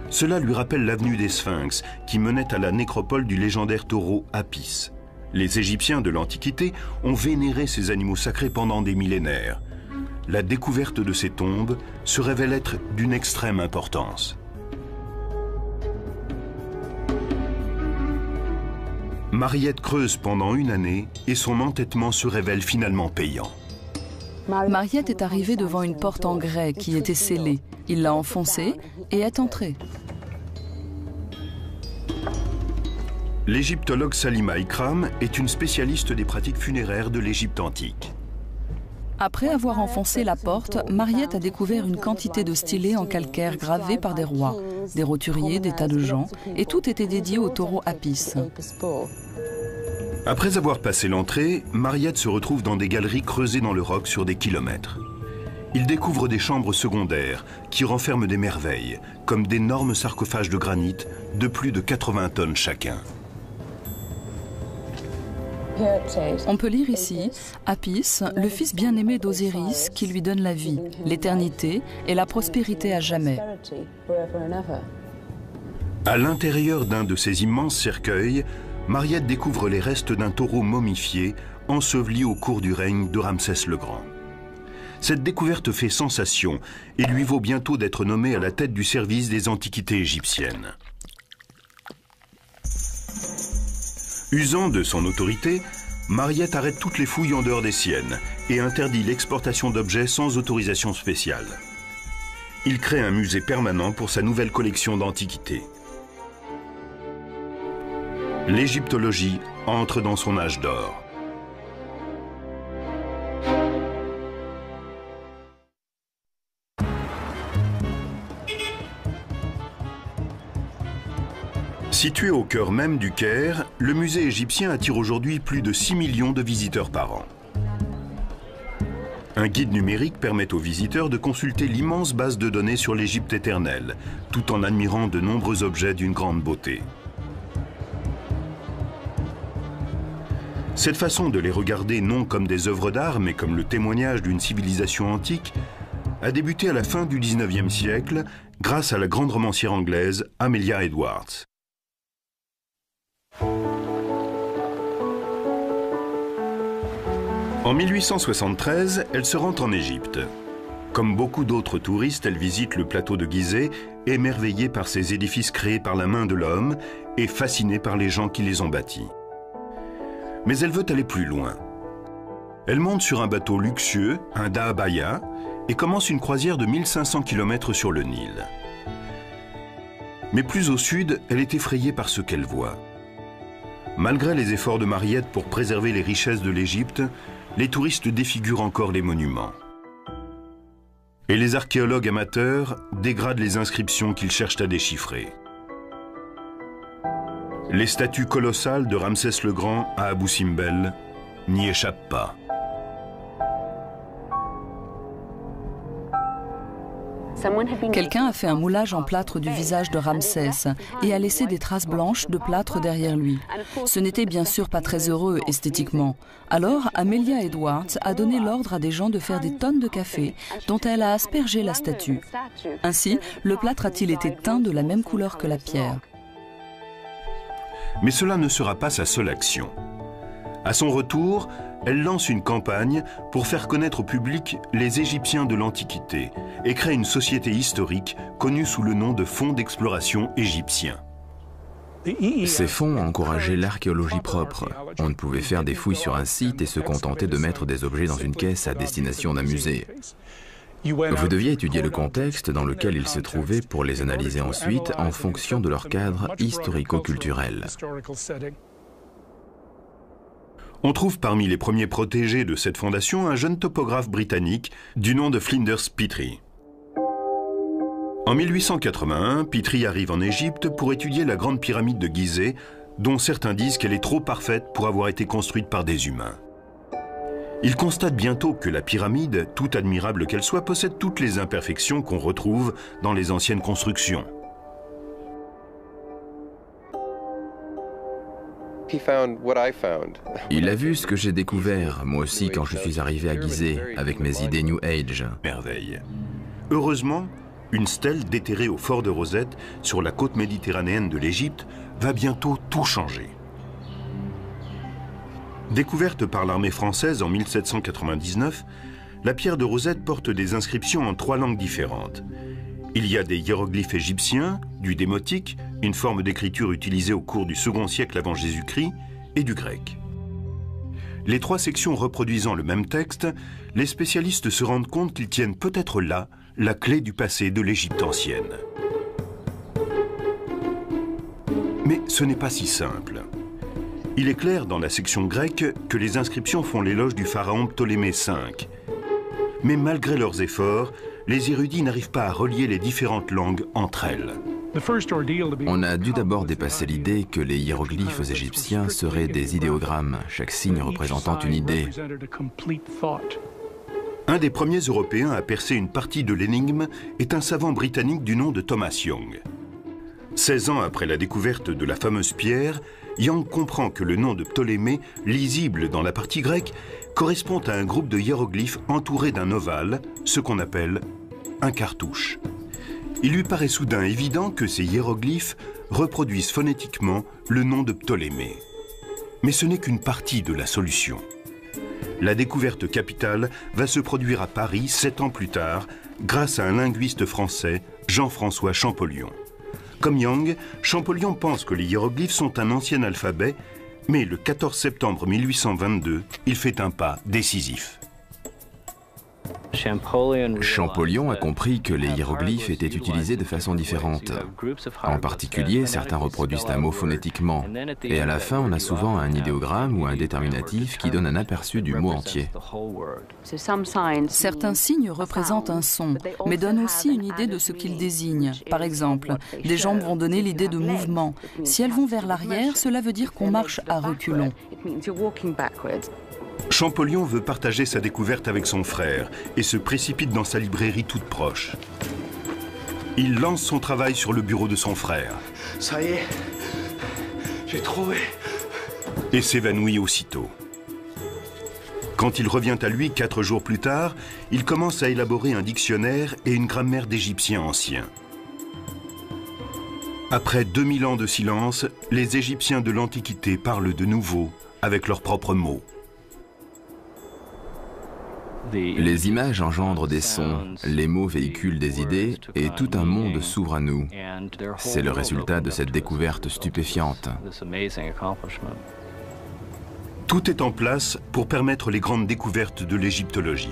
Cela lui rappelle l'avenue des sphinx qui menait à la nécropole du légendaire taureau Apis. Les Égyptiens de l'Antiquité ont vénéré ces animaux sacrés pendant des millénaires. La découverte de ces tombes se révèle être d'une extrême importance. Mariette creuse pendant une année et son entêtement se révèle finalement payant. Mariette est arrivée devant une porte en grès qui était scellée. Il l'a enfoncée et est entré. L'égyptologue Salima Ikram est une spécialiste des pratiques funéraires de l'Égypte antique. Après avoir enfoncé la porte, Mariette a découvert une quantité de stylés en calcaire gravés par des rois, des roturiers, des tas de gens, et tout était dédié au taureau Apis. Après avoir passé l'entrée, Mariette se retrouve dans des galeries creusées dans le roc sur des kilomètres. Il découvre des chambres secondaires qui renferment des merveilles, comme d'énormes sarcophages de granit de plus de 80 tonnes chacun. On peut lire ici Apis, le fils bien-aimé d'Osiris qui lui donne la vie, l'éternité et la prospérité à jamais. À l'intérieur d'un de ces immenses cercueils, Mariette découvre les restes d'un taureau momifié enseveli au cours du règne de Ramsès le Grand. Cette découverte fait sensation et lui vaut bientôt d'être nommé à la tête du service des antiquités égyptiennes. Usant de son autorité, Mariette arrête toutes les fouilles en dehors des siennes et interdit l'exportation d'objets sans autorisation spéciale. Il crée un musée permanent pour sa nouvelle collection d'antiquités l'égyptologie entre dans son âge d'or. Situé au cœur même du Caire, le musée égyptien attire aujourd'hui plus de 6 millions de visiteurs par an. Un guide numérique permet aux visiteurs de consulter l'immense base de données sur l'Égypte éternelle, tout en admirant de nombreux objets d'une grande beauté. Cette façon de les regarder non comme des œuvres d'art, mais comme le témoignage d'une civilisation antique, a débuté à la fin du XIXe siècle grâce à la grande romancière anglaise Amelia Edwards. En 1873, elle se rend en Égypte. Comme beaucoup d'autres touristes, elle visite le plateau de Gizeh, émerveillée par ces édifices créés par la main de l'homme et fascinée par les gens qui les ont bâtis. Mais elle veut aller plus loin. Elle monte sur un bateau luxueux, un Dahabaya, et commence une croisière de 1500 km sur le Nil. Mais plus au sud, elle est effrayée par ce qu'elle voit. Malgré les efforts de Mariette pour préserver les richesses de l'Égypte, les touristes défigurent encore les monuments. Et les archéologues amateurs dégradent les inscriptions qu'ils cherchent à déchiffrer. Les statues colossales de Ramsès le Grand à Abu Simbel n'y échappent pas. Quelqu'un a fait un moulage en plâtre du visage de Ramsès et a laissé des traces blanches de plâtre derrière lui. Ce n'était bien sûr pas très heureux esthétiquement. Alors, Amelia Edwards a donné l'ordre à des gens de faire des tonnes de café dont elle a aspergé la statue. Ainsi, le plâtre a-t-il été teint de la même couleur que la pierre. Mais cela ne sera pas sa seule action. À son retour, elle lance une campagne pour faire connaître au public les Égyptiens de l'Antiquité et crée une société historique connue sous le nom de Fonds d'exploration égyptien. Ces fonds encourageaient l'archéologie propre. On ne pouvait faire des fouilles sur un site et se contenter de mettre des objets dans une caisse à destination d'un musée. Vous deviez étudier le contexte dans lequel ils se trouvaient pour les analyser ensuite en fonction de leur cadre historico-culturel. On trouve parmi les premiers protégés de cette fondation un jeune topographe britannique du nom de Flinders Petrie. En 1881, Pitry arrive en Égypte pour étudier la grande pyramide de Gizeh, dont certains disent qu'elle est trop parfaite pour avoir été construite par des humains. Il constate bientôt que la pyramide, tout admirable qu'elle soit, possède toutes les imperfections qu'on retrouve dans les anciennes constructions. Il a vu ce que j'ai découvert, moi aussi, quand je suis arrivé à Gizeh, avec mes idées New Age. Merveille. Heureusement, une stèle déterrée au fort de Rosette, sur la côte méditerranéenne de l'Égypte, va bientôt tout changer. Découverte par l'armée française en 1799, la pierre de Rosette porte des inscriptions en trois langues différentes. Il y a des hiéroglyphes égyptiens, du démotique, une forme d'écriture utilisée au cours du second siècle avant Jésus-Christ, et du grec. Les trois sections reproduisant le même texte, les spécialistes se rendent compte qu'ils tiennent peut-être là la clé du passé de l'Égypte ancienne. Mais ce n'est pas si simple. Il est clair dans la section grecque que les inscriptions font l'éloge du pharaon Ptolémée V. Mais malgré leurs efforts, les érudits n'arrivent pas à relier les différentes langues entre elles. On a dû d'abord dépasser l'idée que les hiéroglyphes égyptiens seraient des idéogrammes, chaque signe représentant une idée. Un des premiers Européens à percer une partie de l'énigme est un savant britannique du nom de Thomas Young. 16 ans après la découverte de la fameuse pierre, Young comprend que le nom de Ptolémée, lisible dans la partie grecque, correspond à un groupe de hiéroglyphes entourés d'un ovale, ce qu'on appelle un cartouche. Il lui paraît soudain évident que ces hiéroglyphes reproduisent phonétiquement le nom de Ptolémée. Mais ce n'est qu'une partie de la solution. La découverte capitale va se produire à Paris sept ans plus tard grâce à un linguiste français, Jean-François Champollion. Comme Young, Champollion pense que les hiéroglyphes sont un ancien alphabet, mais le 14 septembre 1822, il fait un pas décisif. Champollion a compris que les hiéroglyphes étaient utilisés de façon différente. En particulier, certains reproduisent un mot phonétiquement, et à la fin, on a souvent un idéogramme ou un déterminatif qui donne un aperçu du mot entier. Certains signes représentent un son, mais donnent aussi une idée de ce qu'ils désignent. Par exemple, des jambes vont donner l'idée de mouvement. Si elles vont vers l'arrière, cela veut dire qu'on marche à reculons. Champollion veut partager sa découverte avec son frère et se précipite dans sa librairie toute proche. Il lance son travail sur le bureau de son frère. Ça y est, j'ai trouvé. Et s'évanouit aussitôt. Quand il revient à lui quatre jours plus tard, il commence à élaborer un dictionnaire et une grammaire d'égyptien ancien. Après 2000 ans de silence, les Égyptiens de l'Antiquité parlent de nouveau avec leurs propres mots. Les images engendrent des sons, les mots véhiculent des idées et tout un monde s'ouvre à nous. C'est le résultat de cette découverte stupéfiante. Tout est en place pour permettre les grandes découvertes de l'égyptologie.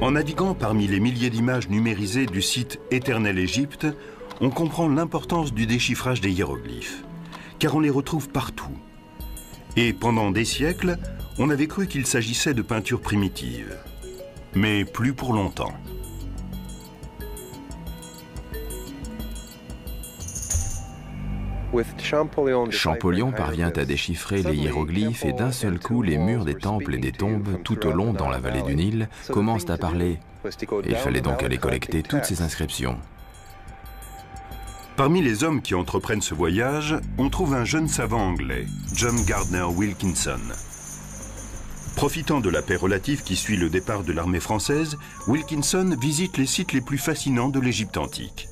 En naviguant parmi les milliers d'images numérisées du site Éternel Égypte, on comprend l'importance du déchiffrage des hiéroglyphes car on les retrouve partout. Et pendant des siècles, on avait cru qu'il s'agissait de peintures primitives. Mais plus pour longtemps. Champollion parvient à déchiffrer les hiéroglyphes et d'un seul coup, les murs des temples et des tombes tout au long dans la vallée du Nil commencent à parler. Il fallait donc aller collecter toutes ces inscriptions. Parmi les hommes qui entreprennent ce voyage, on trouve un jeune savant anglais, John Gardner Wilkinson. Profitant de la paix relative qui suit le départ de l'armée française, Wilkinson visite les sites les plus fascinants de l'Égypte antique.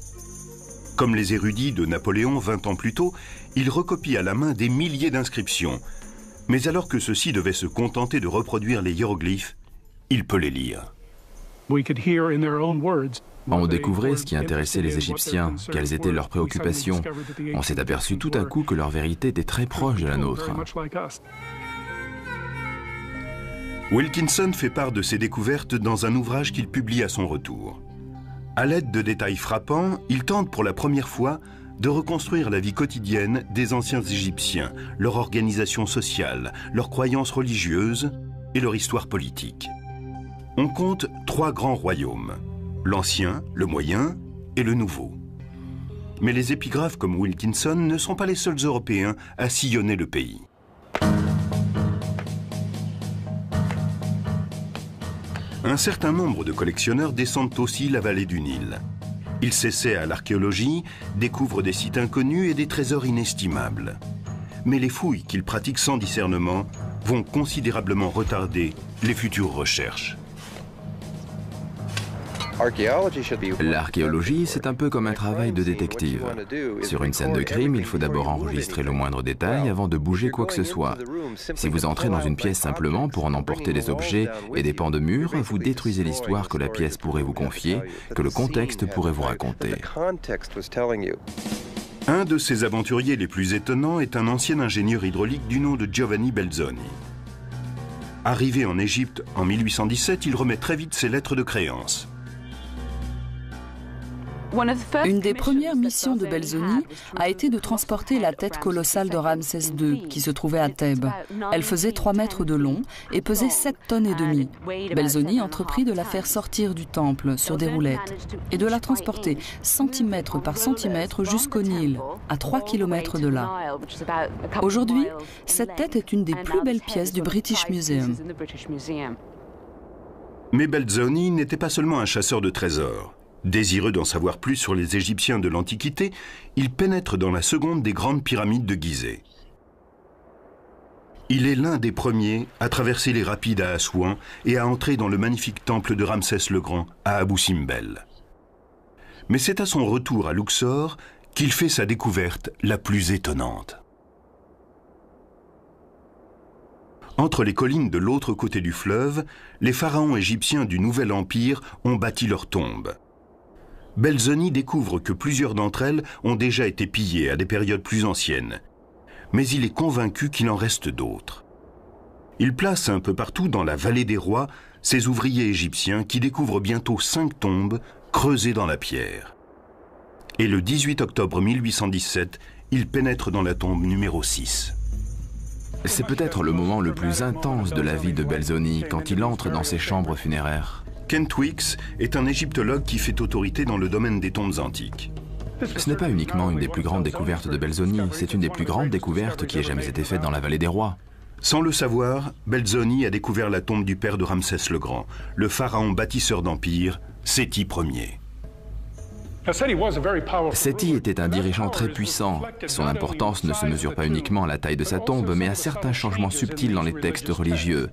Comme les érudits de Napoléon 20 ans plus tôt, il recopie à la main des milliers d'inscriptions. Mais alors que ceux-ci devaient se contenter de reproduire les hiéroglyphes, il peut les lire. On découvrait ce qui intéressait les Égyptiens, quelles étaient leurs préoccupations. On s'est aperçu tout à coup que leur vérité était très proche de la nôtre. Wilkinson fait part de ses découvertes dans un ouvrage qu'il publie à son retour. À l'aide de détails frappants, il tente pour la première fois de reconstruire la vie quotidienne des anciens Égyptiens, leur organisation sociale, leurs croyances religieuses et leur histoire politique. On compte trois grands royaumes, l'ancien, le moyen et le nouveau. Mais les épigraphes comme Wilkinson ne sont pas les seuls Européens à sillonner le pays. Un certain nombre de collectionneurs descendent aussi la vallée du Nil. Ils s'essaient à l'archéologie, découvrent des sites inconnus et des trésors inestimables. Mais les fouilles qu'ils pratiquent sans discernement vont considérablement retarder les futures recherches. L'archéologie, c'est un peu comme un travail de détective. Sur une scène de crime, il faut d'abord enregistrer le moindre détail avant de bouger quoi que ce soit. Si vous entrez dans une pièce simplement pour en emporter des objets et des pans de mur, vous détruisez l'histoire que la pièce pourrait vous confier, que le contexte pourrait vous raconter. Un de ces aventuriers les plus étonnants est un ancien ingénieur hydraulique du nom de Giovanni Belzoni. Arrivé en Égypte en 1817, il remet très vite ses lettres de créance. Une des premières missions de Belzoni a été de transporter la tête colossale de Ramsès II, qui se trouvait à Thèbes. Elle faisait 3 mètres de long et pesait 7 tonnes et demie. Belzoni entreprit de la faire sortir du temple sur des roulettes et de la transporter centimètre par centimètre jusqu'au Nil, à 3 km de là. Aujourd'hui, cette tête est une des plus belles pièces du British Museum. Mais Belzoni n'était pas seulement un chasseur de trésors. Désireux d'en savoir plus sur les Égyptiens de l'Antiquité, il pénètre dans la seconde des grandes pyramides de Gizeh. Il est l'un des premiers à traverser les rapides à Assouan et à entrer dans le magnifique temple de Ramsès le Grand à Abu Simbel. Mais c'est à son retour à Luxor qu'il fait sa découverte la plus étonnante. Entre les collines de l'autre côté du fleuve, les pharaons égyptiens du Nouvel Empire ont bâti leurs tombes. Belzoni découvre que plusieurs d'entre elles ont déjà été pillées à des périodes plus anciennes. Mais il est convaincu qu'il en reste d'autres. Il place un peu partout dans la vallée des rois ses ouvriers égyptiens qui découvrent bientôt cinq tombes creusées dans la pierre. Et le 18 octobre 1817, il pénètre dans la tombe numéro 6. C'est peut-être le moment le plus intense de la vie de Belzoni quand il entre dans ses chambres funéraires. Kent Wicks est un égyptologue qui fait autorité dans le domaine des tombes antiques. Ce n'est pas uniquement une des plus grandes découvertes de Belzoni, c'est une des plus grandes découvertes qui ait jamais été faite dans la vallée des rois. Sans le savoir, Belzoni a découvert la tombe du père de Ramsès le Grand, le pharaon bâtisseur d'empire, Séti Ier. Seti était un dirigeant très puissant. Son importance ne se mesure pas uniquement à la taille de sa tombe, mais à certains changements subtils dans les textes religieux.